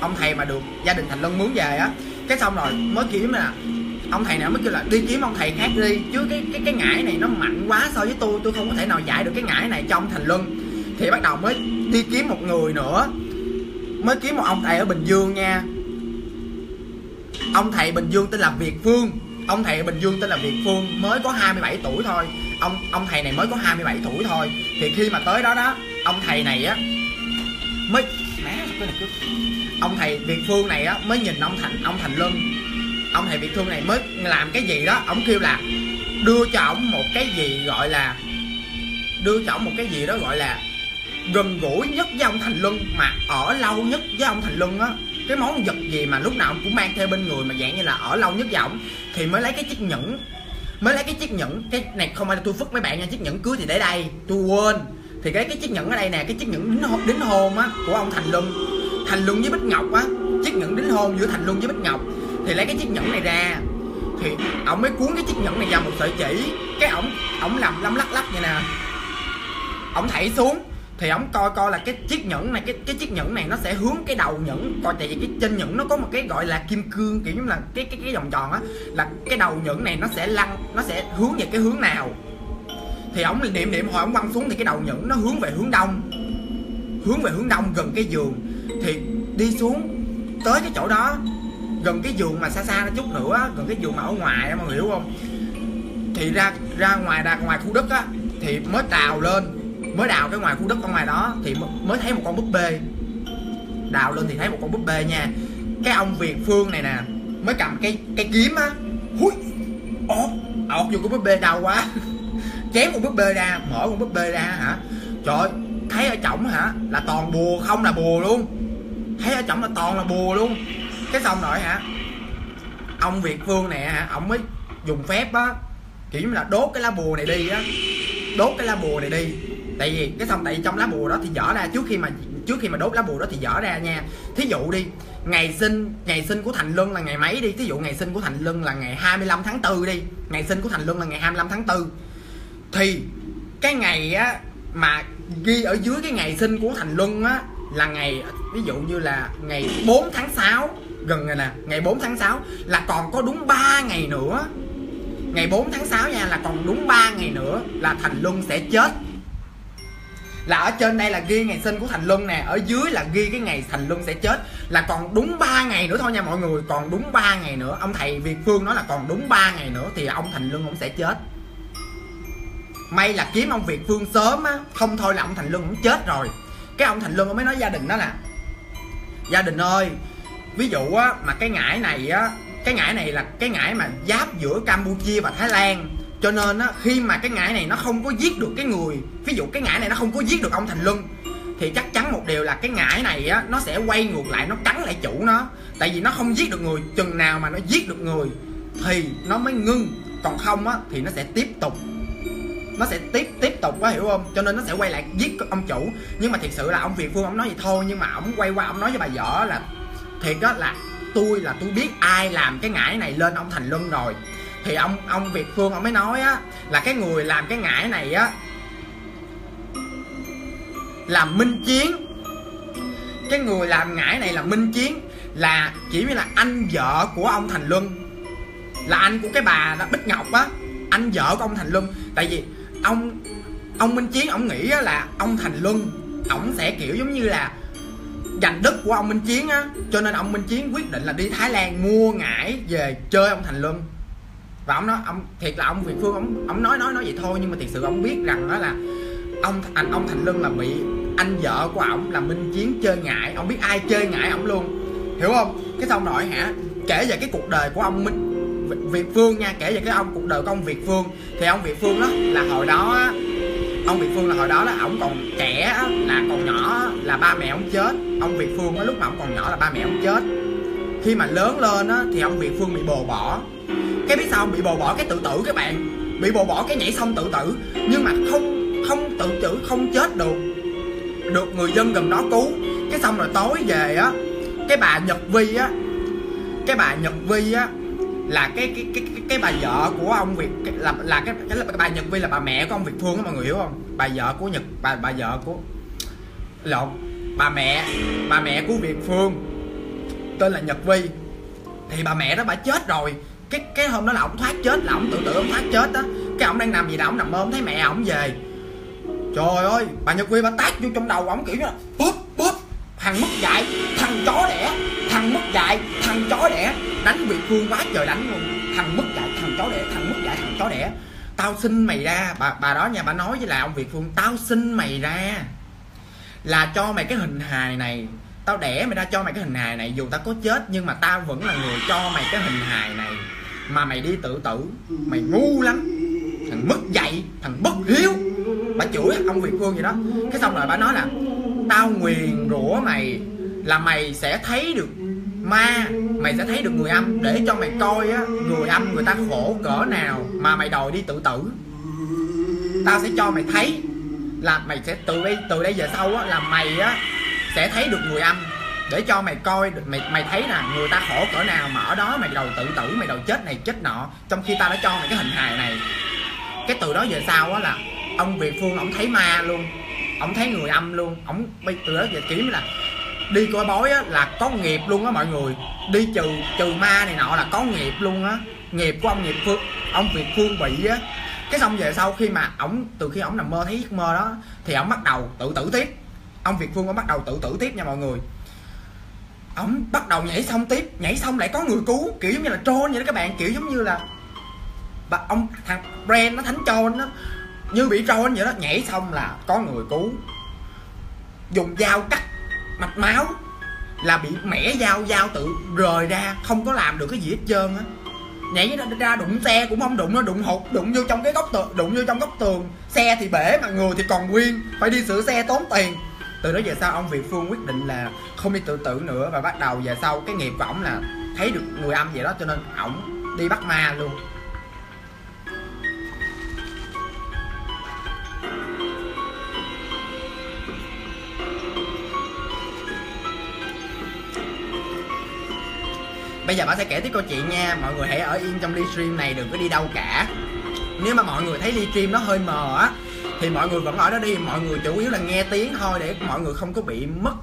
Ông thầy mà được gia đình thành lân mướn về á. Cái xong rồi, mới kiếm là ông thầy nào mới kêu là đi kiếm ông thầy khác đi. Chứ cái cái cái ngải này nó mạnh quá so với tôi tôi không có thể nào giải được cái ngải này cho ông thành luân. Thì bắt đầu mới đi kiếm một người nữa mới kiếm một ông thầy ở bình dương nha. Ông thầy bình dương tên là việt phương. Ông thầy ở bình dương tên là việt phương, mới có 27 tuổi thôi. Ông ông thầy này mới có 27 tuổi thôi. Thì khi mà tới đó đó, ông thầy này á, mới má cái này cứ ông thầy việt phương này á, mới nhìn ông thành ông thành luân. Ông thầy việt phương này mới làm cái gì đó, ông kêu là đưa cho ổng một cái gì gọi là đưa cho ổng một cái gì đó gọi là gần gũi nhất với ông thành luân mà ở lâu nhất với ông thành luân á cái món vật gì mà lúc nào ông cũng mang theo bên người mà dạng như là ở lâu nhất với ổng thì mới lấy cái chiếc nhẫn mới lấy cái chiếc nhẫn cái này không phải là tôi phức mấy bạn nha chiếc nhẫn cưới thì để đây tôi quên. Thì cái cái chiếc nhẫn ở đây nè cái chiếc nhẫn đính hôn, đính hôn á của ông thành luân. Thành luân với bích ngọc á chiếc nhẫn đính hôn giữa thành luân với bích ngọc. Thì lấy cái chiếc nhẫn này ra thì ổng mới cuốn cái chiếc nhẫn này vào một sợi chỉ. Cái ổng ổng làm lăm lắc lắc vậy nè. Ổng thảy xuống thì ổng coi coi là cái chiếc nhẫn này, cái cái chiếc nhẫn này nó sẽ hướng cái đầu nhẫn. Coi tại vì cái trên nhẫn nó có một cái gọi là kim cương, kiểu như là cái cái cái vòng tròn á. Là cái đầu nhẫn này nó sẽ lăn, nó sẽ hướng về cái hướng nào? Thì ổng niệm niệm hồi ổng quăng xuống thì cái đầu nhẫn nó hướng về hướng đông, hướng về hướng đông gần cái giường. Thì đi xuống tới cái chỗ đó, gần cái giường mà xa xa nó chút nữa, gần cái giường mà ở ngoài mọi người hiểu không? Thì ra ra ngoài ra ngoài khu đất á, thì mới trào lên mới đào cái ngoài khu đất ở ngoài đó thì mới thấy một con búp bê. Đào lên thì thấy một con búp bê nha. Cái ông việt phương này nè, mới cầm cái cái kiếm á, húi ột ột vô con búp bê đau quá. Chém con búp bê ra, mở con búp bê ra hả? Trời thấy ở trọng hả? Là toàn bùa, không là bùa luôn. Thấy ở trọng là toàn là bùa luôn. Cái xong rồi hả? Ông việt phương nè hả? Ông mới dùng phép á, kiểu như là đốt cái lá bùa này đi á. Đốt cái lá bùa này đi tại vì cái xong tại vì trong lá bùa đó thì dở ra, trước khi mà trước khi mà đốt lá bùa đó thì dở ra nha. Thí dụ đi, ngày sinh ngày sinh của thành luân là ngày mấy đi? Thí dụ ngày sinh của thành luân là ngày 25 tháng 4 đi. Ngày sinh của thành luân là ngày 25 tháng 4 thì cái ngày á mà ghi ở dưới cái ngày sinh của thành luân á là ngày, ví dụ như là ngày 4 tháng 6 gần rồi nè, ngày 4 tháng 6 là còn có đúng 3 ngày nữa. Ngày 4 tháng 6 nha, là còn đúng 3 ngày nữa là thành luân sẽ chết là ở trên đây là ghi ngày sinh của thành luân nè, ở dưới là ghi cái ngày thành luân sẽ chết. Là còn đúng 3 ngày nữa thôi nha mọi người, còn đúng 3 ngày nữa. Ông thầy việt phương nói là còn đúng 3 ngày nữa thì ông thành luân cũng sẽ chết. May là kiếm ông việt phương sớm á, không thôi là ông thành luân cũng chết rồi. Cái ông thành luân mới nói gia đình đó nè. Gia đình ơi, ví dụ á, mà cái ngải này á, cái ngải này là cái ngải mà giáp giữa campuchia và thái lan cho nên á, khi mà cái ngải này nó không có giết được cái người, ví dụ cái ngải này nó không có giết được ông thành luân, thì chắc chắn một điều là cái ngải này á, nó sẽ quay ngược lại, nó cắn lại chủ nó. Tại vì nó không giết được người, chừng nào mà nó giết được người thì nó mới ngưng. Còn không á, thì nó sẽ tiếp tục, nó sẽ tiếp tiếp tục có hiểu không? Cho nên nó sẽ quay lại giết ông chủ. Nhưng mà thiệt sự là ông việt phương ông nói vậy thôi, nhưng mà ông quay qua ông nói với bà vợ là, thiệt đó là tôi là tôi biết ai làm cái ngải này lên ông thành luân rồi thì ông ông việt phương ông mới nói á, là cái người làm cái ngải này á là minh chiến. Cái người làm ngải này là minh chiến, là chỉ như là anh vợ của ông thành luân. Là anh của cái bà đó, bích ngọc á, anh vợ của ông thành luân. Tại vì ông ông minh chiến, ông nghĩ là ông thành luân, ổng sẽ kiểu giống như là giành đất của ông minh chiến á. Cho nên ông minh chiến quyết định là đi thái lan mua ngải về chơi ông thành luân và ông nói, ông, thiệt là ông việt phương, ông ông nói nói nói vậy thôi, nhưng mà thiệt sự ông biết rằng đó là ông anh, ông thành luân là bị anh vợ của ổng là minh chiến chơi ngại, ông biết ai chơi ngại ổng luôn. Hiểu không? Cái xong nội hả, kể về cái cuộc đời của ông minh việt phương nha, kể về cái ông, cuộc đời của ông việt phương. Thì ông việt phương đó là hồi đó, ông việt phương là hồi đó là ổng còn trẻ là còn nhỏ là ba mẹ ông chết. Ông việt phương á, lúc mà ông còn nhỏ là ba mẹ ông chết. Khi mà lớn lên á, thì ông việt phương bị bồ bỏ cái biết sao bị bồ bỏ cái tự tử các bạn. Bị bồ bỏ cái nhảy xong tự tử. Nhưng mà không không tự tử không chết được. Được người dân gần đó cứu. Cái xong rồi tối về á cái bà nhật vi á cái bà nhật vi á là cái cái cái cái, cái bà vợ của ông Việt là là cái, cái, cái bà Nhật Vi là bà mẹ của ông Việt Phương á mọi người hiểu không? Bà vợ của Nhật bà bà vợ của lộn bà mẹ bà mẹ của việt phương tên là nhật vi. Thì bà mẹ đó bà chết rồi cái cái hôm đó là ổng thoát chết là ổng tự tử ổng thoát chết á, cái ông đang nằm gì đó ông nằm mơ ổng thấy mẹ ổng về. Trời ơi bà nhật quy bà tát vô trong đầu ổng kiểu như là bóp bóp. Thằng mất dạy thằng chó đẻ thằng mất dạy thằng chó đẻ. Đánh việt phương quá trời đánh luôn. Thằng mất dạy thằng chó đẻ thằng mất dạy thằng chó đẻ. Tao xin mày ra. Bà bà đó nhà bà nói với là ông việt phương tao xin mày ra là cho mày cái hình hài này. Tao đẻ mày ra cho mày cái hình hài này dù tao có chết nhưng mà tao vẫn là người cho mày cái hình hài này mà mày đi tự tử, mày ngu lắm. Thằng mất dạy, thằng bất hiếu. Bà chửi ông việt phương vậy đó. Cái xong rồi bà nói là, tao nguyền rủa mày là mày sẽ thấy được ma, mày sẽ thấy được người âm. Để cho mày coi á, người âm người ta khổ cỡ nào mà mày đòi đi tự tử. Tao sẽ cho mày thấy là mày sẽ từ đây từ đây giờ sau á, là mày á sẽ thấy được người âm để cho mày coi mày mày thấy là người ta khổ cỡ nào mà ở đó mày đầu tự tử, mày đầu chết này, chết nọ, trong khi ta đã cho mày cái hình hài này. Cái từ đó về sau á là, ông việt phương ông thấy ma luôn, ông thấy người âm luôn. Ổng từ đó về kiếm là, đi coi bói á là có nghiệp luôn á mọi người. Đi trừ trừ ma này nọ là có nghiệp luôn á. Nghiệp của ông nghiệp phương, ông việt phương bị á. Cái xong về sau khi mà ổng, từ khi ổng nằm mơ thấy giấc mơ đó, thì ổng bắt đầu tự tử tiếp. Ông việt phương có bắt đầu tự tử tiếp nha mọi người ổng bắt đầu nhảy xong tiếp, nhảy xong lại có người cứu, kiểu giống như là trôn vậy đó các bạn, kiểu giống như là bà ông thằng brand nó thánh trôn đó như bị trôn vậy đó, nhảy xong là có người cứu. Dùng dao cắt mạch máu là bị mẻ dao dao tự rời ra, không có làm được cái gì hết trơn á. Nhảy ra đụng xe cũng không đụng nó đụng hụt đụng vô trong cái góc tường, đụng vô trong góc tường. Xe thì bể mà, người thì còn nguyên, phải đi sửa xe tốn tiền từ đó về sau ông Việt Phương quyết định là không đi tự tử nữa và bắt đầu về sau cái nghiệp của ổng là thấy được người âm vậy đó, cho nên ổng đi bắt ma luôn. Bây giờ bà sẽ kể tiếp câu chuyện nha. Mọi người hãy ở yên trong livestream này, đừng có đi đâu cả. Nếu mà mọi người thấy livestream nó hơi mờ á thì mọi người vẫn ở đó đi, mọi người chủ yếu là nghe tiếng thôi để mọi người không có bị mất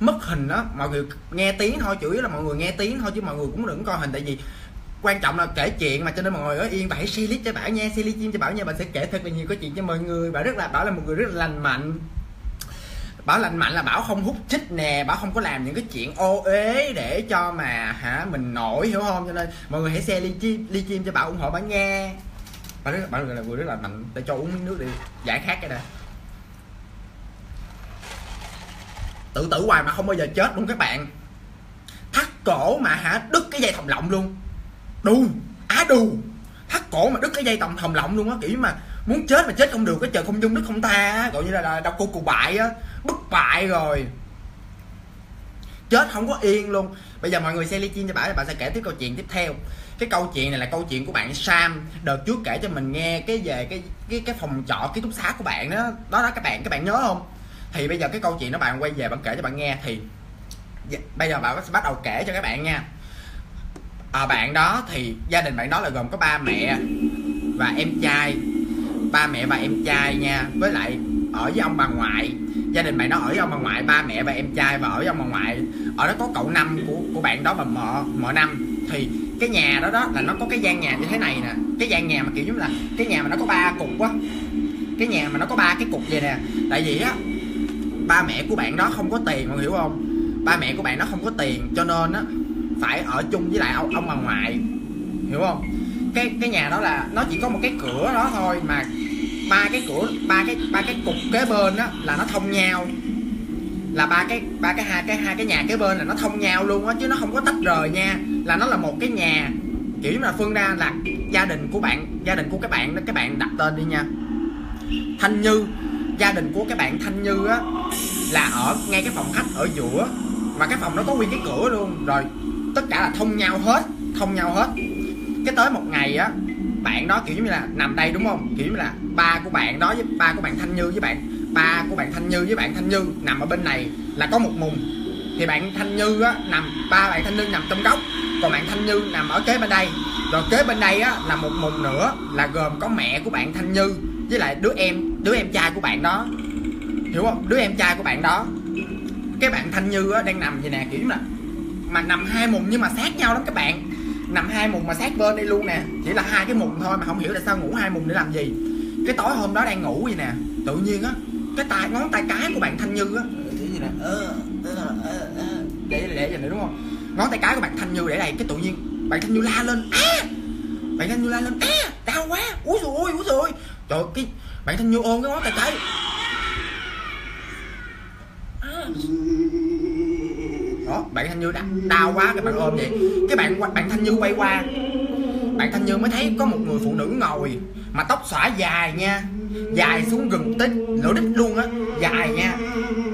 mất hình đó mọi người nghe tiếng thôi, chủ yếu là mọi người nghe tiếng thôi chứ mọi người cũng đừng coi hình. Tại vì quan trọng là kể chuyện mà, cho nên mọi người ở yên và hãy share clip cho bảo nha share list cho bảo nha bạn sẽ kể thật là nhiều cái chuyện cho mọi người. Bảo rất là, bảo là một người rất là lành mạnh. Bảo lành mạnh là bảo không hút chích nè, bảo không có làm những cái chuyện ô uế để cho mà hả, mình nổi, hiểu không? Cho nên mọi người hãy share ly chim ly chim cho bảo ủng hộ bảo nha bạn rất bạn là người rất là mạnh để cho uống miếng nước đi. Giải khát cái này tự tử hoài mà không bao giờ chết luôn các bạn. Thắt cổ mà hả đứt cái dây thòng lọng luôn. Đù á đù. Thắt cổ mà đứt cái dây tòng thòng lọng luôn á kiểu mà muốn chết mà chết không được cái trời không dung đức không tha gọi như là, là đau cô cụ bại á. Bất bại rồi. Chết không có yên luôn. Bây giờ mọi người xem chiên cho bạn bạn sẽ kể tiếp câu chuyện tiếp theo cái câu chuyện này là câu chuyện của bạn Sam. Đợt trước kể cho mình nghe cái về cái cái cái phòng trọ ký túc xá của bạn đó. Đó đó các bạn các bạn nhớ không? Thì bây giờ cái câu chuyện đó bạn quay về bạn kể cho bạn nghe. Thì dạ, bây giờ bạn sẽ bắt đầu kể cho các bạn nha. À, bạn đó thì gia đình bạn đó là gồm có ba mẹ và em trai. Ba mẹ và em trai nha. Với lại ở với ông bà ngoại. Gia đình bạn đó ở với ông bà ngoại ba mẹ và em trai và ở với ông bà ngoại. Ở đó có cậu năm của của bạn đó và mợ mợ năm. Thì cái nhà đó đó là nó có cái gian nhà như thế này nè. Cái gian nhà mà kiểu giống là cái nhà mà nó có ba cục á. Cái nhà mà nó có ba cái cục vậy nè. Tại vì á, ba mẹ của bạn đó không có tiền, mọi hiểu không? Ba mẹ của bạn đó không có tiền, cho nên á, phải ở chung với lại ông ông bà ngoại. Hiểu không? Cái cái nhà đó là nó chỉ có một cái cửa đó thôi mà ba cái cửa, ba cái ba cái cục kế bên đó là nó thông nhau là ba cái ba cái hai cái hai cái nhà kế bên là nó thông nhau luôn á, chứ nó không có tách rời nha. Là nó là một cái nhà, kiểu là phương ra là gia đình của bạn, gia đình của các bạn đó các bạn đặt tên đi nha. Thanh như, gia đình của các bạn thanh như á, là ở ngay cái phòng khách ở giữa, mà cái phòng nó có nguyên cái cửa luôn. Rồi, tất cả là thông nhau hết, thông nhau hết. Cái tới một ngày á, bạn đó kiểu như là nằm đây đúng không? Kiểu như là ba của bạn đó với ba của bạn thanh như với bạn ba của bạn thanh như với bạn thanh như nằm ở bên này là có một mùng. Thì bạn thanh như á, nằm, ba bạn thanh như nằm trong góc, còn bạn thanh như nằm ở kế bên đây. Rồi kế bên đây á, là một mùng nữa, là gồm có mẹ của bạn thanh như với lại đứa em đứa em trai của bạn đó. Hiểu không? Đứa em trai của bạn đó. Cái bạn thanh như á, đang nằm vậy nè, kiểu là, mà nằm hai mùng nhưng mà sát nhau lắm các bạn. Nằm hai mùng mà sát bên đây luôn nè. Chỉ là hai cái mùng thôi mà không hiểu là sao ngủ hai mùng để làm gì. Cái tối hôm đó đang ngủ vậy nè. Tự nhiên á cái tay ngón tay cái của bạn thanh như á. Cái gì nè ờ, ờ, ờ, để để vậy nữa đúng không? Ngón tay cái của bạn thanh như để đây cái tự nhiên bạn thanh như la lên á bạn thanh như la lên á đau quá. Úi rồi úi rồi trời cái bạn thanh như ôm cái ngón tay cái. Đó bạn thanh như đau, đau quá cái bạn ôm vậy. Cái bạn bạn thanh như quay qua. Bạn thanh như mới thấy có một người phụ nữ ngồi mà tóc xõa dài nha dài xuống gần tới lỗ đít luôn á. Dài nha.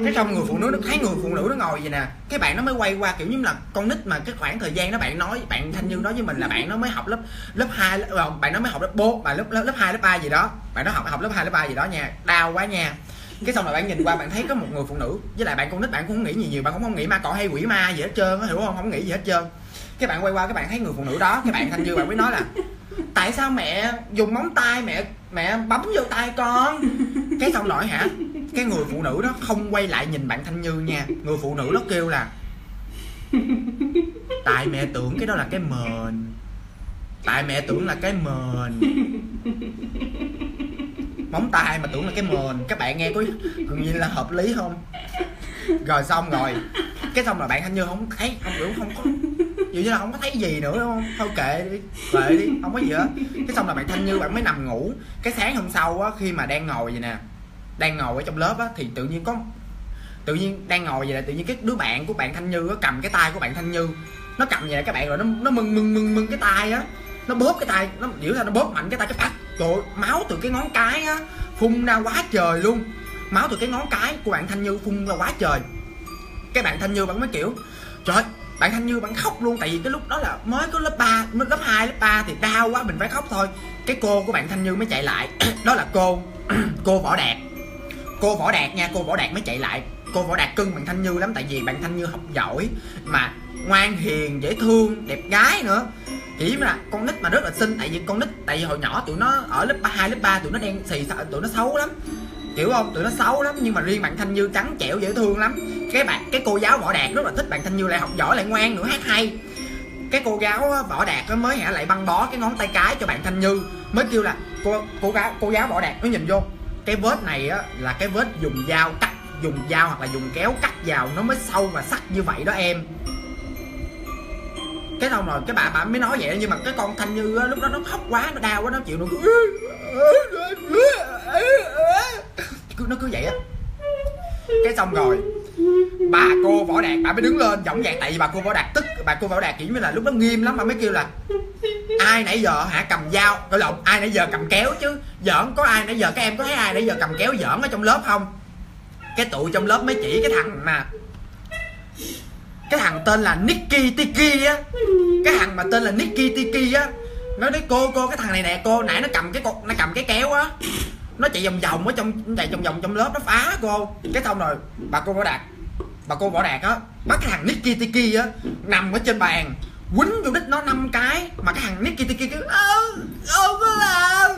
Cái xong người phụ nữ nó, thấy người phụ nữ nó ngồi vậy nè, cái bạn nó mới quay qua, kiểu như là con nít mà cái khoảng thời gian đó bạn nói, bạn thanh dương nói với mình là bạn nó mới học lớp lớp hai ờ, bạn nó mới học lớp bốn, bạn lớp lớp lớp hai, lớp ba gì đó. Bạn nó học học lớp hai, lớp ba gì đó nha. Đau quá nha. Cái xong là bạn nhìn qua, bạn thấy có một người phụ nữ, với lại bạn con nít bạn cũng không nghĩ gì nhiều, bạn cũng không nghĩ ma, cọ hay quỷ ma gì hết trơn hiểu không? Không nghĩ gì hết trơn. Cái bạn quay qua các bạn thấy người phụ nữ đó, cái bạn thanh dương bạn mới nói là, tại sao mẹ dùng móng tay mẹ mẹ, bấm vô tay con. Cái xong lỗi hả? Cái người phụ nữ đó không quay lại nhìn bạn thanh như nha. Người phụ nữ đó kêu là, tại mẹ tưởng cái đó là cái mền. Tại mẹ tưởng là cái mền. Móng tay mà tưởng là cái mền. Các bạn nghe có gần như là hợp lý không? Rồi xong rồi. Cái xong là bạn thanh như không thấy, không hiểu không có. Dường như là không có thấy gì nữa, đúng không? Thôi kệ đi kệ đi, không có gì hết. Cái xong là bạn thanh như bạn mới nằm ngủ. Cái sáng hôm sau á, khi mà đang ngồi vậy nè, đang ngồi ở trong lớp á, thì tự nhiên có, tự nhiên đang ngồi vậy là tự nhiên cái đứa bạn của bạn thanh như á, cầm cái tay của bạn thanh như. Nó cầm vậy là các bạn rồi nó nó mừng mừng mừng mừng cái tay á. Nó bóp cái tay, nó kiểu ra nó bóp mạnh cái tay, cái phát trời máu từ cái ngón cái á, phun ra quá trời luôn máu từ cái ngón cái của bạn thanh như phun ra quá trời. Cái bạn thanh như bạn mới kiểu trời bạn thanh như bạn khóc luôn tại vì cái lúc đó là mới có lớp 3 mới lớp 2 lớp 3 thì đau quá mình phải khóc thôi. Cái cô của bạn thanh như mới chạy lại đó là cô cô võ đạt. Cô võ đạt nha cô võ đạt mới chạy lại. Cô võ đạt cưng bạn thanh như lắm tại vì bạn thanh như học giỏi mà ngoan hiền dễ thương đẹp gái nữa. Chỉ là con nít mà rất là xinh tại vì con nít tại vì hồi nhỏ tụi nó ở lớp 2, lớp 3 tụi nó đen xì tụi nó xấu lắm hiểu không? Tụi nó xấu lắm nhưng mà riêng bạn thanh như trắng trẻo dễ thương lắm. Cái bạn cái cô giáo võ đạt rất là thích bạn thanh như lại học giỏi lại ngoan nữa hát hay. Cái cô giáo ờ, võ đạt nó mới hả lại băng bó cái ngón tay cái cho bạn thanh như. Mới kêu là cô cô giáo cô giáo võ đạt nó nhìn vô. Cái vết này á là cái vết dùng dao cắt dùng dao hoặc là dùng kéo cắt vào nó mới sâu và sắc như vậy đó em. Cái xong rồi cái bà bà mới nói vậy nhưng mà cái con thanh như á, lúc đó nó khóc quá nó đau quá nó chịu nó cứ cứ, nó cứ vậy á. Cái xong rồi, bà cô võ đạt, bà mới đứng lên, giọng dạc tại vì bà cô võ đạt tức, bà cô võ đạt kiểu như là lúc đó nghiêm lắm, bà mới kêu là, ai nãy giờ hả, cầm dao? Cái lộn ai nãy giờ cầm kéo chứ? Giỡn, có ai nãy giờ, các em có thấy ai nãy giờ cầm kéo giỡn ở trong lớp không? Cái tụi trong lớp mới chỉ cái thằng mà, cái thằng tên là Nicky Tiki á. Cái thằng mà tên là Nicky Tiki á nói đấy cô cô, cái thằng này nè, cô, nãy nó cầm cái cột, nó cầm cái kéo á nó chạy vòng vòng ở trong chạy vòng vòng trong lớp, nó phá cô. Cái xong rồi, bà cô võ đạt bà cô võ đạt á, bắt cái thằng Nicky Tiki á, nằm ở trên bàn, quýnh vô đít nó năm cái, mà cái thằng Nicky Tiki ờ, cứ ơ không có làm.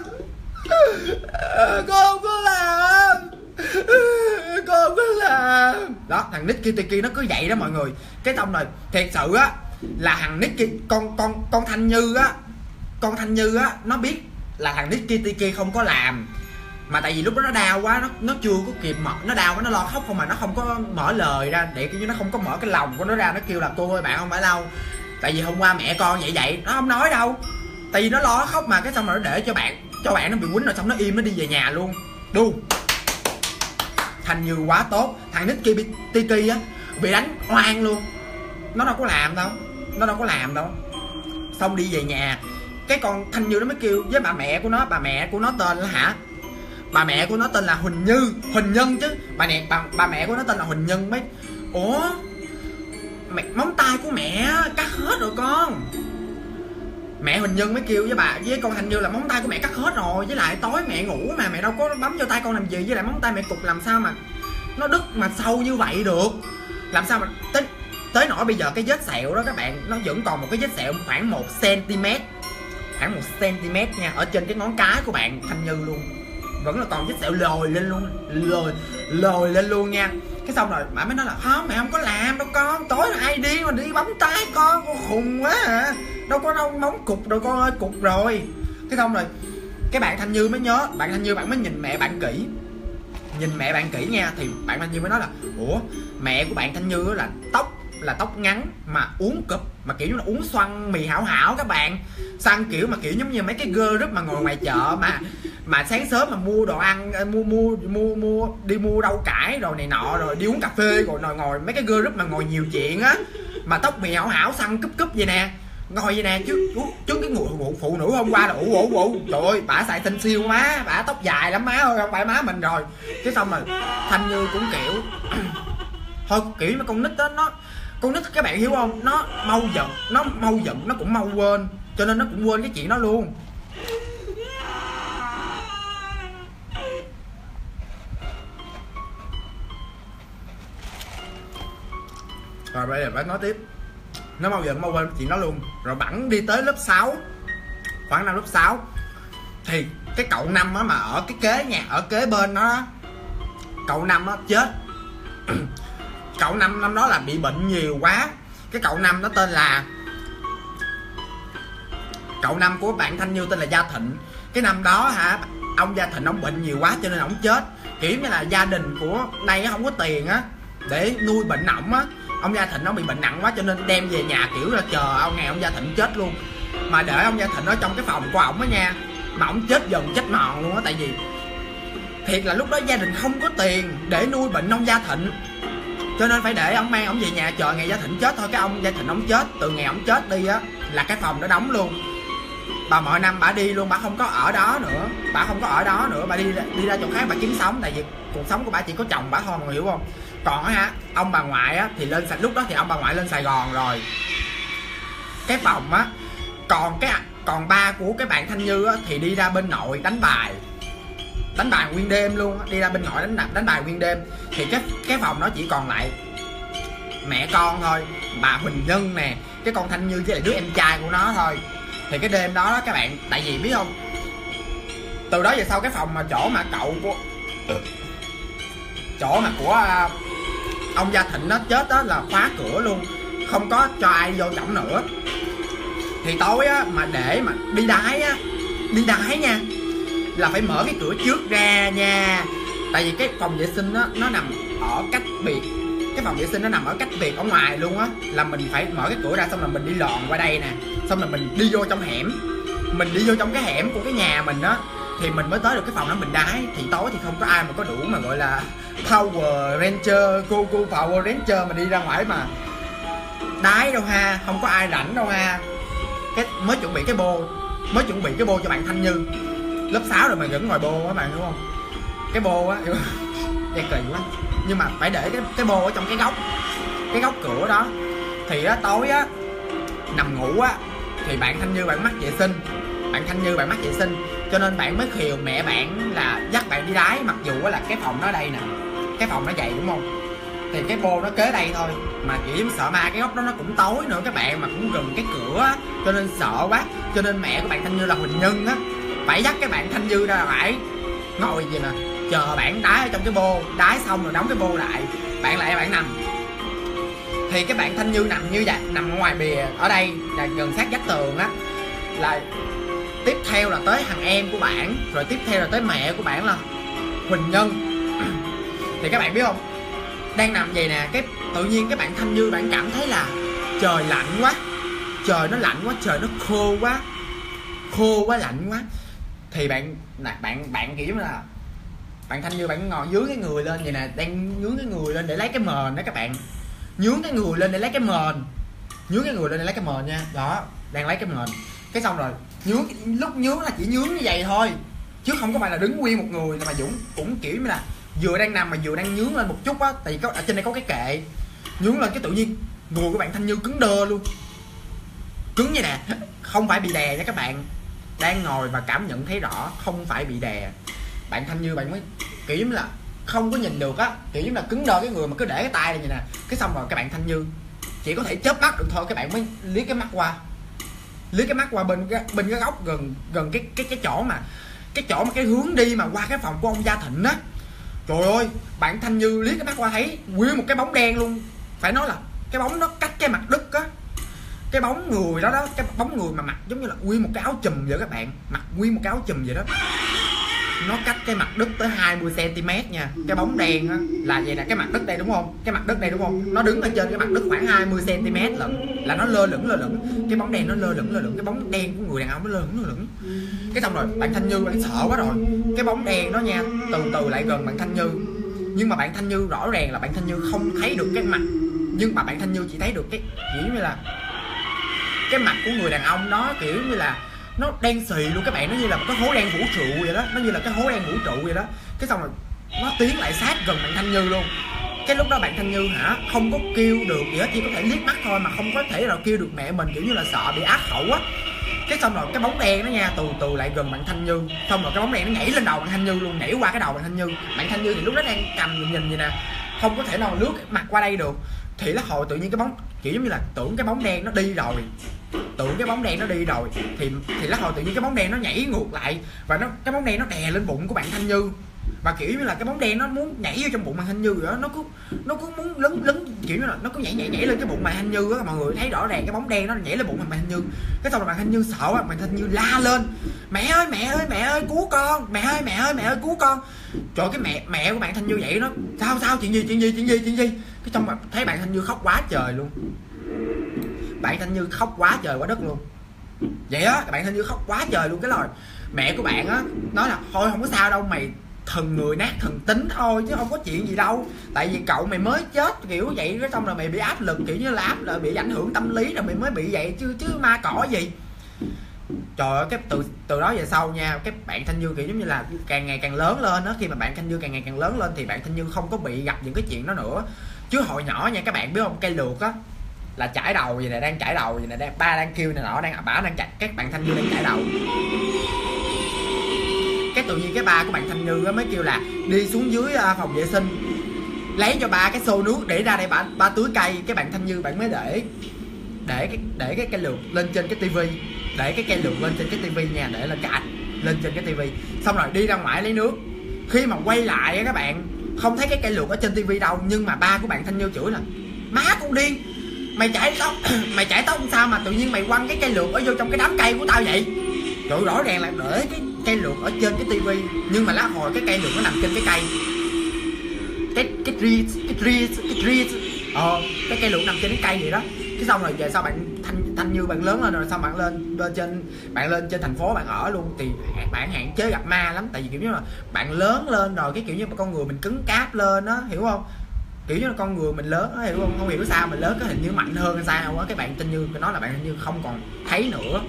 Ờ, cô không có làm. Cô không có làm. Đó, thằng Nicky Tiki nó cứ vậy đó mọi người. Cái xong rồi, thiệt sự á, là thằng Nicky con con con Thanh Như á, con Thanh Như á, nó biết là thằng Nicky Tiki không có làm mà tại vì lúc đó nó đau quá, nó nó chưa có kịp mở, nó đau quá, nó lo khóc không mà nó không có mở lời ra, để kiểu như nó không có mở cái lòng của nó ra, nó kêu là cô ơi, bạn không phải lâu. Tại vì hôm qua mẹ con vậy vậy nó không nói đâu. Tại vì nó lo khóc mà, cái xong rồi nó để cho bạn cho bạn nó bị quýnh rồi xong nó im, nó đi về nhà luôn. Đu. Thành như quá tốt. Thằng Nicky Tiki á, bị đánh oan luôn. Nó đâu có làm đâu, nó đâu có làm đâu. Xong đi về nhà, cái con thanh như nó mới kêu với bà mẹ của nó, bà mẹ của nó tên là hả? Bà mẹ của nó tên là huỳnh như huỳnh nhân chứ. Bà mẹ bà, bà mẹ của nó tên là huỳnh nhân mấy. Ủa mẹ móng tay của mẹ cắt hết rồi con. Mẹ huỳnh nhân mới kêu với bà với con thanh như là móng tay của mẹ cắt hết rồi với lại tối mẹ ngủ mà mẹ đâu có bấm vô tay con làm gì với lại móng tay mẹ cục làm sao mà nó đứt mà sâu như vậy được. Làm sao mà tới tới nỗi bây giờ cái vết sẹo đó các bạn nó vẫn còn một cái vết sẹo khoảng 1 cm khoảng 1 cm nha ở trên cái ngón cái của bạn thanh như luôn vẫn là còn vết sẹo lồi lên luôn. Lồi lồi lên luôn nha. Cái xong rồi, mẹ mới nói là, không, mẹ không có làm đâu con. Tối ai đi mà đi bấm tay con. Con khùng quá à. Đâu có đâu móng cục rồi con ơi cục rồi. Cái xong rồi, cái bạn thanh như mới nhớ, bạn thanh như bạn mới nhìn mẹ bạn kỹ. Nhìn mẹ bạn kỹ nha, thì bạn thanh như mới nói là, ủa, mẹ của bạn thanh như là tóc là tóc ngắn mà uống cụp mà kiểu như là uống xoăn mì hảo hảo các bạn. Xăng kiểu mà kiểu giống như mấy cái gơ rất mà ngồi ngoài chợ mà mà sáng sớm mà mua đồ ăn ờ, mua mua mua mua đi mua rau cải rồi này nọ rồi đi uống cà phê rồi ngồi ngồi mấy cái gơ rất mà ngồi nhiều chuyện á mà tóc mì hảo hảo xăng cúp cúp vậy nè. Ngồi vậy nè chứ chứ cái người phụ, phụ nữ hôm qua là ủ ủ ủ. Trời ơi bả xài tinh siêu má bả tóc dài lắm má ơi không phải má mình rồi. Chứ xong rồi thanh như cũng kiểu thôi kiểu mà con nít đó nó con nít, các bạn hiểu không? Nó mau giận, nó mau giận, nó cũng mau quên. Cho nên nó cũng quên cái chuyện đó luôn. Rồi, bây giờ phải nói tiếp. Nó mau giận, mau quên chuyện đó luôn. Rồi bẵng đi tới lớp 6 khoảng năm lớp 6 thì cái cậu năm á mà ở cái kế nhà, ở kế bên nó cậu năm á chết. cậu năm năm đó là bị bệnh nhiều quá. Cái cậu năm nó tên là cậu năm của bạn thanh như tên là gia thịnh. Cái năm đó hả, ông gia thịnh ông bệnh nhiều quá cho nên ông chết. Kiểu như là gia đình của đây không có tiền á, để nuôi bệnh ổng á. Ông gia thịnh nó bị bệnh nặng quá cho nên đem về nhà kiểu là chờ ông ngày ông gia thịnh chết luôn. Mà để ông gia thịnh ở trong cái phòng của ổng á nha, mà ổng chết dần chết mòn luôn á, tại vì thiệt là lúc đó gia đình không có tiền để nuôi bệnh ông gia thịnh cho nên phải để ông mang ông về nhà chờ ngày gia thịnh chết thôi, cái ông gia thịnh ông chết, từ ngày ông chết đi á, là cái phòng nó đóng luôn. Bà mọi năm bà đi luôn, bà không có ở đó nữa, bà không có ở đó nữa, bà đi đi ra chỗ khác bà kiếm sống, tại vì cuộc sống của bà chỉ có chồng bà thôi mà hiểu không? Còn á ông bà ngoại á, thì lên lúc đó thì ông bà ngoại lên sài gòn rồi. Cái phòng á, còn cái, còn ba của cái bạn thanh như á, thì đi ra bên nội đánh bài đánh bài nguyên đêm luôn đi ra bên nội đánh đánh bài nguyên đêm. Thì cái cái phòng nó chỉ còn lại mẹ con thôi bà huỳnh nhân nè cái con thanh như với lại đứa em trai của nó thôi. Thì cái đêm đó, đó các bạn tại vì biết không từ đó về sau cái phòng mà chỗ mà cậu của chỗ mà của à, ông gia thịnh nó chết đó là khóa cửa luôn không có cho ai vô trọng nữa. Thì tối á mà để mà đi đái á đi đái nha là phải mở cái cửa trước ra nha. Tại vì cái phòng vệ sinh đó nó nằm ở cách biệt, cái phòng vệ sinh nó nằm ở cách biệt ở ngoài luôn á. Là mình phải mở cái cửa ra xong là mình đi lòn qua đây nè, xong là mình đi vô trong hẻm. Mình đi vô trong cái hẻm của cái nhà mình á, thì mình mới tới được cái phòng đó mình đái. Thì tối thì không có ai mà có đủ mà gọi là Power Ranger cô cô Power Ranger mà đi ra ngoài mà đái đâu ha. Không có ai rảnh đâu ha. Cái, mới chuẩn bị cái bô, mới chuẩn bị cái bô cho bạn Thanh Như lớp 6 rồi mà vẫn ngồi bô các bạn, đúng không? Cái bô á nghe kỳ quá. Nhưng mà phải để cái cái bô ở trong cái góc cái góc cửa đó. Thì á, tối á, nằm ngủ á, thì bạn thanh như, bạn mắc vệ sinh, bạn thanh như, bạn mắc vệ sinh. Cho nên bạn mới khiều mẹ bạn là dắt bạn đi đái mặc dù là cái phòng nó đây nè, cái phòng nó vậy, đúng không? Thì cái bô nó kế đây thôi. Mà kiểu sợ ma, cái góc đó nó cũng tối nữa, các bạn mà cũng gần cái cửa cho nên sợ quá. Cho nên mẹ của bạn thanh như là huỳnh nhân á phải dắt cái bạn thanh dư ra phải. Ngồi gì nè chờ bạn đái ở trong cái bô đái xong rồi đóng cái bô lại. Bạn lại, bạn nằm. Thì cái bạn thanh dư nằm như vậy, nằm ngoài bìa, ở đây là gần sát vách tường á. Là tiếp theo là tới thằng em của bạn, rồi tiếp theo là tới mẹ của bạn là huỳnh nhân thì các bạn biết không? Đang nằm vậy nè, cái tự nhiên cái bạn thanh dư bạn cảm thấy là trời lạnh quá. Trời nó lạnh quá, trời nó khô quá. Khô quá, lạnh quá thì bạn bạn bạn kiểu là bạn thanh như, bạn ngồi dưới cái người lên vậy nè, đang nhướng cái người lên để lấy cái mền đó các bạn. Nhướng cái người lên để lấy cái mền. Nhướng cái người lên để lấy cái mền nha. Đó, đang lấy cái mền. Cái xong rồi, nhướng, lúc nhướng là chỉ nhướng như vậy thôi, chứ không có phải là đứng nguyên một người mà dũng cũng kiểu như là vừa đang nằm mà vừa đang nhướng lên một chút á thì có, ở trên đây có cái kệ. Nhướng lên cái tự nhiên, người của bạn thanh như cứng đơ luôn. Cứng như nè, không phải bị đè nha các bạn đang ngồi và cảm nhận thấy rõ không phải bị đè. Bạn thanh như, bạn mới kiếm là không có nhìn được á, kiểu như là cứng đơ cái người mà cứ để cái tay này như nè. Cái xong rồi các bạn thanh như chỉ có thể chớp mắt được thôi các bạn mới liếc cái mắt qua. Liếc cái mắt qua bên cái bên cái góc gần gần cái cái cái chỗ mà, cái chỗ mà cái hướng đi mà qua cái phòng của ông gia thịnh á. Trời ơi, bạn thanh như liếc cái mắt qua thấy nguyên một cái bóng đen luôn. Phải nói là cái bóng nó cách cái mặt đất á cái bóng người đó đó, cái bóng người mà mặc giống như là nguyên một cái áo chùm vậy các bạn, mặc nguyên một cái áo chùm vậy đó. Nó cách cái mặt đất tới 20 cm nha, cái bóng đen á, là vậy là cái mặt đất đây đúng không? Cái mặt đất đây đúng không? Nó đứng ở trên cái mặt đất khoảng 20 cm lận, là nó lơ lửng lơ lửng. Cái bóng đen nó lơ lửng lơ lửng. Cái bóng đen của người đàn ông nó lơ lửng lơ lửng. Cái xong rồi, bạn thanh như, bạn sợ quá rồi. Cái bóng đen đó nha, từ từ lại gần bạn thanh như. Nhưng mà bạn thanh như rõ ràng là bạn thanh như không thấy được cái mặt, nhưng mà bạn thanh như chỉ thấy được cái kiểu như là cái mặt của người đàn ông đó, kiểu như là, nó đen xì luôn, các bạn, nó như là một cái hố đen vũ trụ vậy đó, nó như là cái hố đen vũ trụ vậy đó. Cái xong rồi, nó tiến lại sát gần bạn thanh như luôn. Cái lúc đó bạn thanh như hả, không có kêu được gì hết, chỉ có thể liếc mắt thôi mà không có thể nào kêu được mẹ mình, kiểu như là sợ bị ác khẩu á. Cái xong rồi, cái bóng đen đó nha, từ từ lại gần bạn thanh như. Xong rồi cái bóng đen nó nhảy lên đầu bạn thanh như luôn, nhảy qua cái đầu bạn thanh như. Bạn thanh như thì lúc đó đang cầm nhìn nhìn vậy nè, không có thể nào lướt mặt qua đây được. Thì nó hồi tự nhiên cái bóng, kiểu giống như là tưởng cái bóng đen nó đi rồi tưởng cái bóng đen nó đi rồi, thì thì lát hồi tự nhiên cái bóng đen nó nhảy ngược lại và nó, cái bóng đen nó đè lên bụng của bạn thanh như. Và kiểu như là cái bóng đen nó muốn nhảy vô trong bụng bạn thanh như đó nó cứ nó cứ muốn lấn lấn, kiểu như là nó cứ nhảy nhảy nhảy lên cái bụng bạn thanh như á, mọi người thấy rõ ràng cái bóng đen nó nhảy lên bụng bạn thanh như. Cái xong là bạn thanh như sợ bạn thanh như la lên, mẹ ơi mẹ ơi mẹ ơi, cứu con, mẹ ơi mẹ ơi mẹ ơi, cứu con. Trời cái mẹ mẹ của bạn thanh như vậy nó, sao sao, chuyện gì chuyện gì chuyện gì chuyện gì? Cái xong mà thấy bạn thanh như khóc quá trời luôn bạn thanh như khóc quá trời quá đất luôn. Vậy á bạn thanh như khóc quá trời luôn, cái lời mẹ của bạn á, nói là, thôi, không có sao đâu, mày thần người nát thần tính thôi, chứ không có chuyện gì đâu. Tại vì cậu mày mới chết kiểu vậy, cái xong rồi mày bị áp lực, kiểu như là áp lực, bị ảnh hưởng tâm lý rồi mày mới bị vậy, chứ chứ ma cỏ gì. Trời ơi, cái từ từ đó về sau nha, cái bạn thanh như kiểu giống như là càng ngày càng lớn lên đó khi mà bạn thanh như càng ngày càng lớn lên thì bạn thanh như không có bị gặp những cái chuyện đó nữa. Chứ hồi nhỏ nha, các bạn biết không, cây lược á là chải đầu gì này đang chải đầu gì này đang, ba đang kêu này nọ, đang bả đang chặt, các bạn thanh như đang chải đầu. Cái tự nhiên cái ba của bạn thanh như mới kêu là đi xuống dưới à, phòng vệ sinh, lấy cho ba cái xô nước để ra đây ba ba tưới cây. Cái bạn thanh như bạn mới để để cái để cái cây lược lên trên cái tivi, để cái cây lược lên trên cái tivi nha, để lên cạnh lên trên cái tivi. Xong rồi đi ra ngoài lấy nước. Khi mà quay lại các bạn, không thấy cái cây lược ở trên tivi đâu, nhưng mà ba của bạn thanh như chửi là, má con điên mày chải tóc mày chải tóc sao mà tự nhiên mày quăng cái cây lược ở vô trong cái đám cây của tao vậy. Trời rõ ràng là để cái cây lược ở trên cái tivi nhưng mà lá hồi cái cây lược nó nằm trên cái cây. Cái cái tree cái tree cái tree, ờ cái cây lược nằm trên cái cây vậy đó. Cái xong rồi về sau bạn thanh thanh như bạn lớn lên rồi sao bạn lên lên trên bạn lên trên thành phố bạn ở luôn? Thì bạn hạn chế gặp ma lắm tại vì kiểu như là bạn lớn lên rồi cái kiểu như con người mình cứng cáp lên đó hiểu không? Kiểu như là con người mình lớn hiểu không? Không hiểu sao mình lớn có hình như mạnh hơn hay sao á. Cái bạn tin như nói là bạn hình như không còn thấy nữa.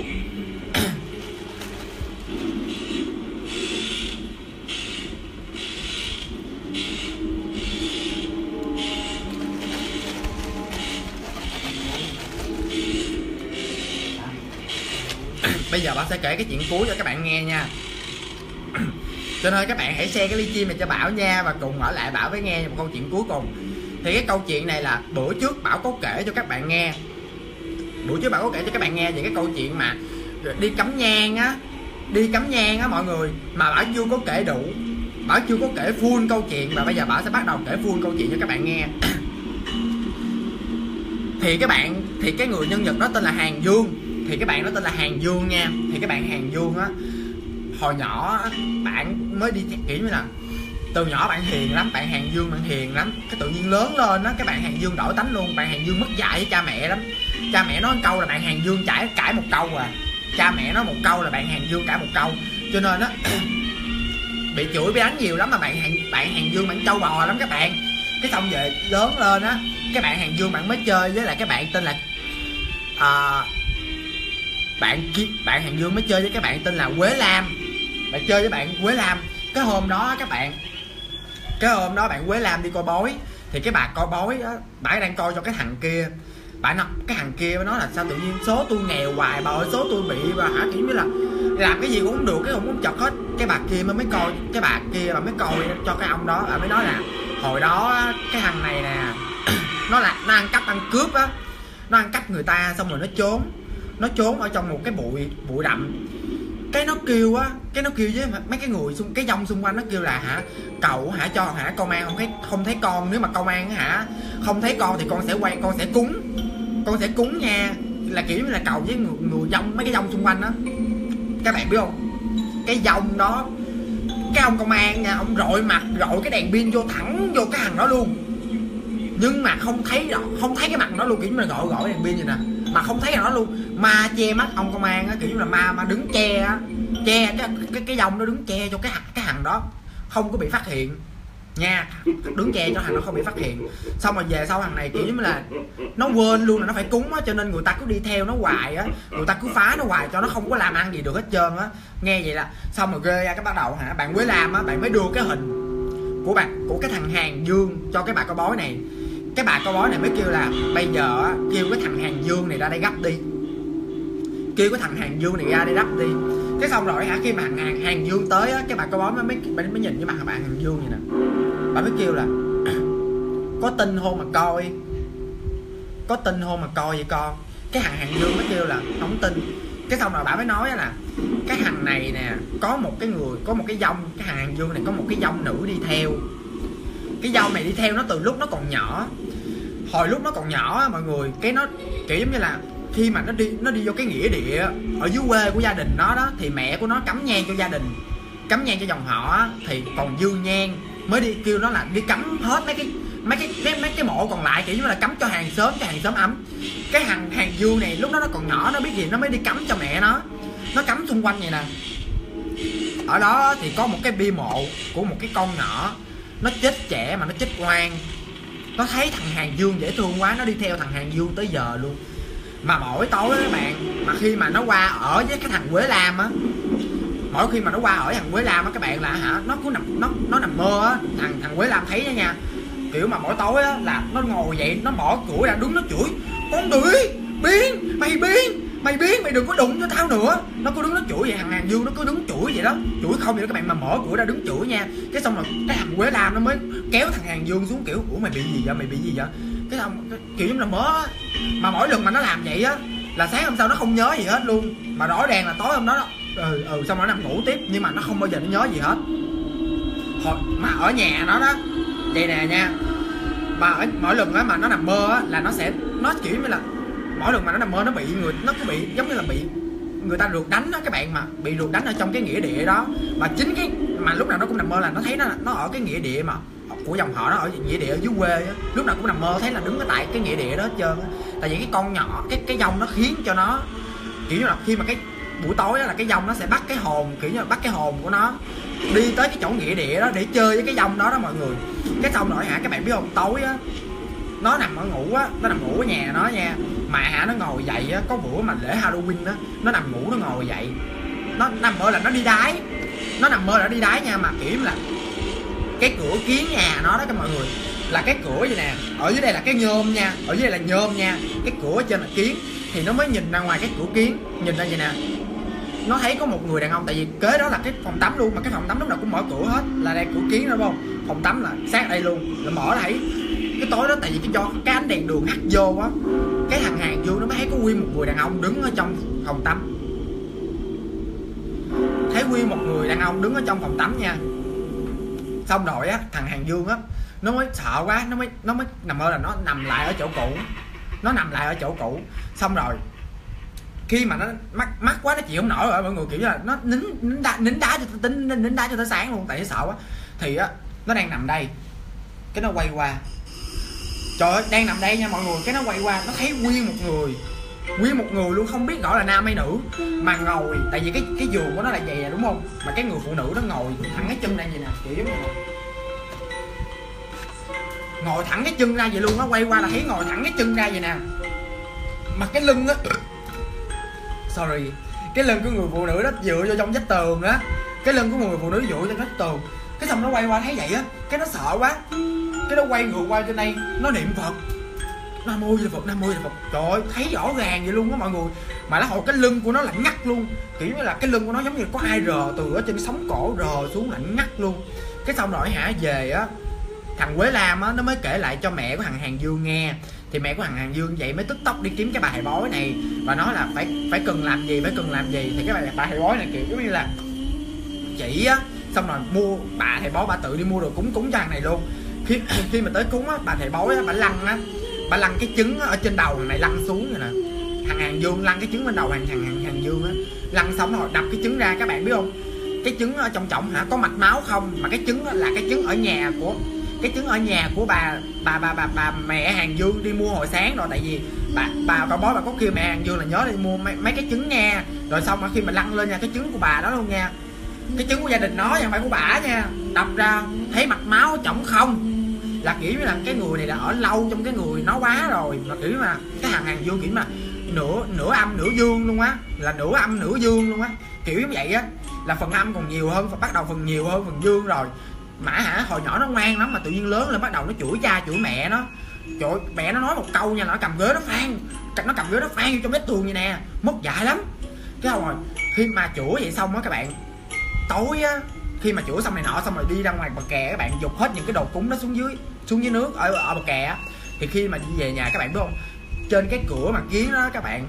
Bây giờ bảo sẽ kể cái chuyện cuối cho các bạn nghe nha. Cho nên các bạn hãy share cái livestream này cho bảo nha và cùng ở lại bảo với nghe một câu chuyện cuối cùng thì cái câu chuyện này là bữa trước bảo có kể cho các bạn nghe. Bữa trước bảo có kể cho các bạn nghe về cái câu chuyện mà đi cắm nhang á, đi cắm nhang á mọi người, mà bảo chưa có kể đủ. Bảo chưa có kể full câu chuyện và bây giờ bảo sẽ bắt đầu kể full câu chuyện cho các bạn nghe. Thì các bạn, thì cái người nhân vật đó tên là hàng dương. Thì cái bạn đó tên là hàng dương nha. Thì cái bạn hàng dương á, hồi nhỏ bạn mới đi kiểu như là từ nhỏ bạn hiền lắm bạn hàng dương bạn hiền lắm. Cái tự nhiên lớn lên á cái bạn hàng dương đổi tánh luôn. Bạn hàng dương mất dạy với cha mẹ lắm. Cha mẹ nói một câu là bạn hàng dương cãi cãi một câu à. Cha mẹ nói một câu là bạn hàng dương cãi một câu. Cho nên á bị chửi bị đánh nhiều lắm mà bạn hàng bạn hàng dương bạn trâu bò lắm các bạn. Cái xong về lớn lên á cái bạn hàng dương bạn mới chơi với lại cái bạn tên là à, bạn bạn hàng dương mới chơi với cái bạn tên là quế lam. Bạn chơi với bạn quế lam. Cái hôm đó các bạn cái hôm đó bạn quế lam đi coi bói, thì cái bà coi bói á, bà đang coi cho cái thằng kia. Bà nói, cái thằng kia nó là sao tự nhiên số tôi nghèo hoài, bà ơi, số tôi bị và hả? Kiểu như là làm cái gì cũng không được, cái không muốn chật hết. Cái bà kia mới mới coi, cái bà kia bà mới coi cho cái ông đó, bà mới nói là hồi đó cái thằng này nè, nó là, nó ăn cắp ăn cướp á. Nó ăn cắp người ta xong rồi nó trốn. Nó trốn ở trong một cái bụi bụi đậm cái nó kêu á cái nó kêu với mấy cái người xung cái dòng xung quanh nó kêu là hả cậu hả cho hả công an không thấy không thấy con nếu mà công an hả không thấy con thì con sẽ quay con sẽ cúng con sẽ cúng nha. Là kiểu như là cầu với người, người dông mấy cái dông xung quanh đó các bạn biết không? Cái dông đó cái ông công an nha ông rội mặt rội cái đèn pin vô thẳng vô cái thằng đó luôn. Nhưng mà không thấy rõ không thấy cái mặt nó luôn kiểu như là gọi gọi đèn pin vậy nè mà không thấy nó luôn. Ma che mắt ông công an á, kiểu như là ma ma đứng che á, che cái cái cái dòng nó đứng che cho cái cái thằng đó, không có bị phát hiện nha. Đứng che cho thằng nó không bị phát hiện. Xong rồi về sau thằng này, kiểu như là nó quên luôn là nó phải cúng á, cho nên người ta cứ đi theo nó hoài á. Người ta cứ phá nó hoài cho nó không có làm ăn gì được hết trơn á. Nghe vậy là xong rồi ghê ra cái bắt đầu hả? Bạn mới làm á, bạn mới đưa cái hình của bạn, của cái thằng hàng dương cho cái bà coi bói này cái bà câu bói này mới kêu là bây giờ kêu cái thằng hàng dương này ra đây gấp đi. Kêu cái thằng hàng dương này ra đây gấp đi. Cái xong rồi hả khi mà hàng hàng, hàng dương tới á cái bà câu bói mới mới, mới nhìn với mặt bạn hàng dương vậy nè. Bà mới kêu là có tin hôn mà coi có tin hôn mà coi vậy con. Cái thằng hàng dương mới kêu là không tin. Cái xong rồi bà mới nói là cái thằng này nè có một cái người có một cái dông cái hàng hàng dương này có một cái dông nữ đi theo cái dao này đi theo nó từ lúc nó còn nhỏ. Hồi lúc nó còn nhỏ mọi người cái nó kiểu giống như là khi mà nó đi nó đi vô cái nghĩa địa ở dưới quê của gia đình nó đó thì mẹ của nó cắm nhang cho gia đình cắm nhang cho dòng họ thì còn dư nhang mới đi kêu nó là đi cắm hết mấy cái mấy cái mấy, mấy cái mộ còn lại kiểu như là cắm cho hàng xóm cho hàng xóm ấm. Cái hàng hàng dư này lúc đó nó còn nhỏ nó biết gì nó mới đi cắm cho mẹ nó. Nó cắm xung quanh vậy nè. Ở đó thì có một cái bia mộ của một cái con nhỏ nó chết trẻ mà nó chết ngoan. Nó thấy thằng hàng dương dễ thương quá, nó đi theo thằng hàng dương tới giờ luôn. Mà mỗi tối đó các bạn, mà khi mà nó qua ở với cái thằng quế lam á, mỗi khi mà nó qua ở thằng quế lam á, các bạn là hả, nó cứ nằm, nó nó nằm mơ á. Thằng thằng quế lam thấy đó nha, kiểu mà mỗi tối á là nó ngồi vậy nó mở cửa ra, đứng nó chửi, con đuổi, biến, mày biến mày biến mày đừng có đụng cho tao nữa. Nó cứ đứng nó chửi vậy thằng hàng dương nó cứ đứng chửi vậy đó. Chửi không vậy các bạn mà mở cửa ra đứng chửi nha. Cái xong rồi cái thằng quế lam nó mới kéo thằng hàng dương xuống kiểu ủa mày bị gì vậy? Mày bị gì vậy? Cái xong cái, kiểu giống là mớ mà mỗi lần mà nó làm vậy á là sáng hôm sau nó không nhớ gì hết luôn. Mà rõ ràng là tối hôm đó, đó ừ ừ xong rồi nó nằm ngủ tiếp nhưng mà nó không bao giờ nó nhớ gì hết. Hồi mà ở nhà nó đó vậy nè nha. Mà ở, mỗi lần á mà nó nằm mơ á là nó sẽ nó kiểu như là mỗi lần mà nó nằm mơ, nó bị người, nó cứ bị, giống như là bị người ta ruột đánh đó các bạn mà bị ruột đánh ở trong cái nghĩa địa đó. Mà chính cái, mà lúc nào nó cũng nằm mơ là nó thấy nó nó ở cái nghĩa địa mà, của dòng họ nó ở nghĩa địa ở dưới quê á. Lúc nào cũng nằm mơ thấy là đứng ở tại cái nghĩa địa đó hết trơn á. Tại vì cái con nhỏ, cái cái dòng nó khiến cho nó, kiểu như là khi mà cái buổi tối đó là cái dòng nó sẽ bắt cái hồn, kiểu như là bắt cái hồn của nó đi tới cái chỗ nghĩa địa đó để chơi với cái dòng đó đó mọi người. Cái xong rồi hả, các bạn biết không? Tối á nó nằm ở ngủ á, nó nằm ngủ ở nhà nó nha. Mà hả, nó ngồi dậy á, có bữa mà lễ halloween á, nó nằm ngủ, nó ngồi dậy. Nó nằm mơ là nó đi đái. Nó nằm mơ là nó đi đái nha, mà kiểu là cái cửa kiến nhà nó đó các mọi người, là cái cửa vậy nè. Ở dưới đây là cái nhôm nha, ở dưới đây là nhôm nha. Cái cửa trên là kiến, thì nó mới nhìn ra ngoài cái cửa kiến, nhìn ra vậy nè nó thấy có một người đàn ông, tại vì kế đó là cái phòng tắm luôn, mà cái phòng tắm lúc nào cũng mở cửa hết, là đây cửa kiến đó đúng không? Phòng tắm là sát đây luôn, là mở thấy cái tối đó, tại vì cái do cái ánh đèn đường hắt vô á, cái thằng hàng vô nó mới thấy có nguyên một người đàn ông đứng ở trong phòng tắm. Thấy nguyên một người đàn ông đứng ở trong phòng tắm nha. Xong rồi á, thằng hàng dương á, nó mới sợ quá, nó mới nó mới nằm mơ là nó nằm lại ở chỗ cũ, nó nằm lại ở chỗ cũ. Xong rồi khi mà nó mắc mắc quá nó chịu không nổi rồi mọi người kiểu như là nó nín nín đá nín đá cho tính nín, nín đá cho tới sáng luôn tại nó sợ quá. Thì á nó đang nằm đây cái nó quay qua. Trời ơi đang nằm đây nha mọi người cái nó quay qua nó thấy nguyên một người nguyên một người luôn không biết gọi là nam hay nữ mà ngồi tại vì cái cái giường của nó là vậy à, đúng không? Mà cái người phụ nữ nó ngồi thẳng cái chân ra vậy nè kiểu giống như này ngồi thẳng cái chân ra vậy luôn nó quay qua là thấy ngồi thẳng cái chân ra vậy nè. Mà cái lưng á sorry. Cái lưng của người phụ nữ đó dựa vô trong vách tường á. Cái lưng của người phụ nữ dựa vô trong vách tường. Cái xong nó quay qua thấy vậy á, cái nó sợ quá. Cái nó quay ngược qua trên đây, nó niệm phật. Nam mô di phật, nam mô di phật. Trời ơi, thấy rõ ràng vậy luôn á mọi người. Mà nó hồi cái lưng của nó lạnh ngắt luôn. Kiểu như là cái lưng của nó giống như có ai rờ từ ở trên sống cổ rờ xuống lạnh ngắt luôn. Cái xong rồi hả, về á, thằng quế lam á, nó mới kể lại cho mẹ của thằng hàng dương nghe thì mẹ của thằng hàng dương vậy mới tức tốc đi kiếm cái bà thầy bói này. Và nói là phải phải cần làm gì phải cần làm gì. Thì cái bà bà thầy bói này kiểu giống như là chỉ á xong rồi mua bà thầy bói bà tự đi mua đồ cúng cúng cho thằng này luôn. Khi khi mà tới cúng á bà thầy bói á bà lăn á bà lăn cái trứng ở trên đầu thằng này lăn xuống rồi nè. Thằng hàng dương lăn cái trứng bên đầu hàng hàng hàng, hàng dương á lăn xong rồi đập cái trứng ra các bạn biết không? Cái trứng ở trong trọng hả? Có mạch máu không? Mà cái trứng là cái trứng ở nhà của cái trứng ở nhà của bà bà bà bà, bà mẹ hàng dương đi mua hồi sáng rồi tại vì bà bà bà bói bà có kêu mẹ hàng dương là nhớ đi mua mấy, mấy cái trứng nha. Rồi xong mà khi mà lăn lên nha cái trứng của bà đó luôn nha. Cái trứng của gia đình nó nha không phải của bà nha. Đập ra thấy mặt máu chổng không. Là kiểu như là cái người này là ở lâu trong cái người nó quá rồi. Mà kiểu mà cái hàng hàng dương kiểu mà nửa nửa âm nửa dương luôn á. Là nửa âm nửa dương luôn á. Kiểu như vậy á. Là phần âm còn nhiều hơn bắt đầu phần nhiều hơn phần dương rồi mã hả? Hồi nhỏ nó ngoan lắm mà tự nhiên lớn lên bắt đầu nó chửi cha chửi mẹ nó. Trời mẹ nó nói một câu nha, nó cầm ghế nó phan nó cầm ghế nó phan vô trong vết tường vậy nè. Mất dạy lắm. Cái rồi khi mà chửi vậy xong á các bạn, tối á, khi mà chửi xong này nọ xong rồi đi ra ngoài bờ kè các bạn, dục hết những cái đồ cúng đó xuống dưới xuống dưới nước ở ở bờ kè á. Thì khi mà đi về nhà các bạn biết không? Trên cái cửa mà kiến đó các bạn,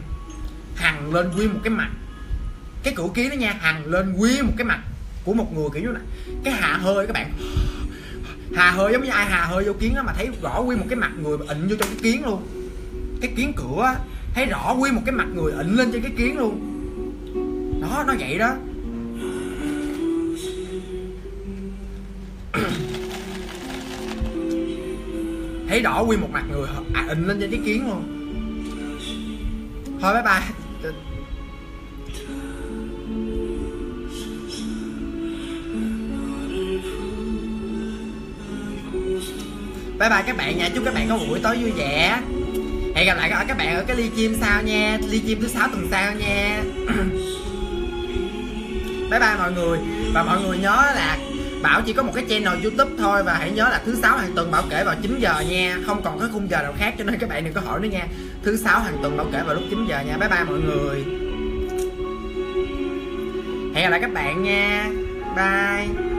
hằng lên nguyên một cái mặt. Cái cửa kiến đó nha, hằng lên nguyên một cái mặt của một người kiểu như này, cái hạ hơi các bạn. Hà hơi giống như ai hà hơi vô kiến á mà thấy rõ quy một cái mặt người ịnh vô trong cái kiến luôn. Cái kiến cửa thấy rõ quy một cái mặt người ịnh lên trên cái kiến luôn. Đó nó vậy đó. Thấy rõ quy một mặt người à, ịnh lên trên cái kiến luôn. Thôi bye bye. Bye bye các bạn nha. Chúc các bạn có một buổi tối vui vẻ. Hẹn gặp lại các bạn ở cái ly chim sau nha. Ly chim thứ sáu tuần sau nha. Bye bye mọi người. Và mọi người nhớ là Bảo chỉ có một cái channel youtube thôi Và hãy nhớ là thứ sáu hàng tuần Bảo kể vào 9 giờ nha. Không còn cái khung giờ nào khác, cho nên các bạn đừng có hỏi nữa nha. Thứ sáu hàng tuần Bảo kể vào lúc 9 giờ nha. Bye bye mọi người. Hẹn gặp lại các bạn nha. Bye.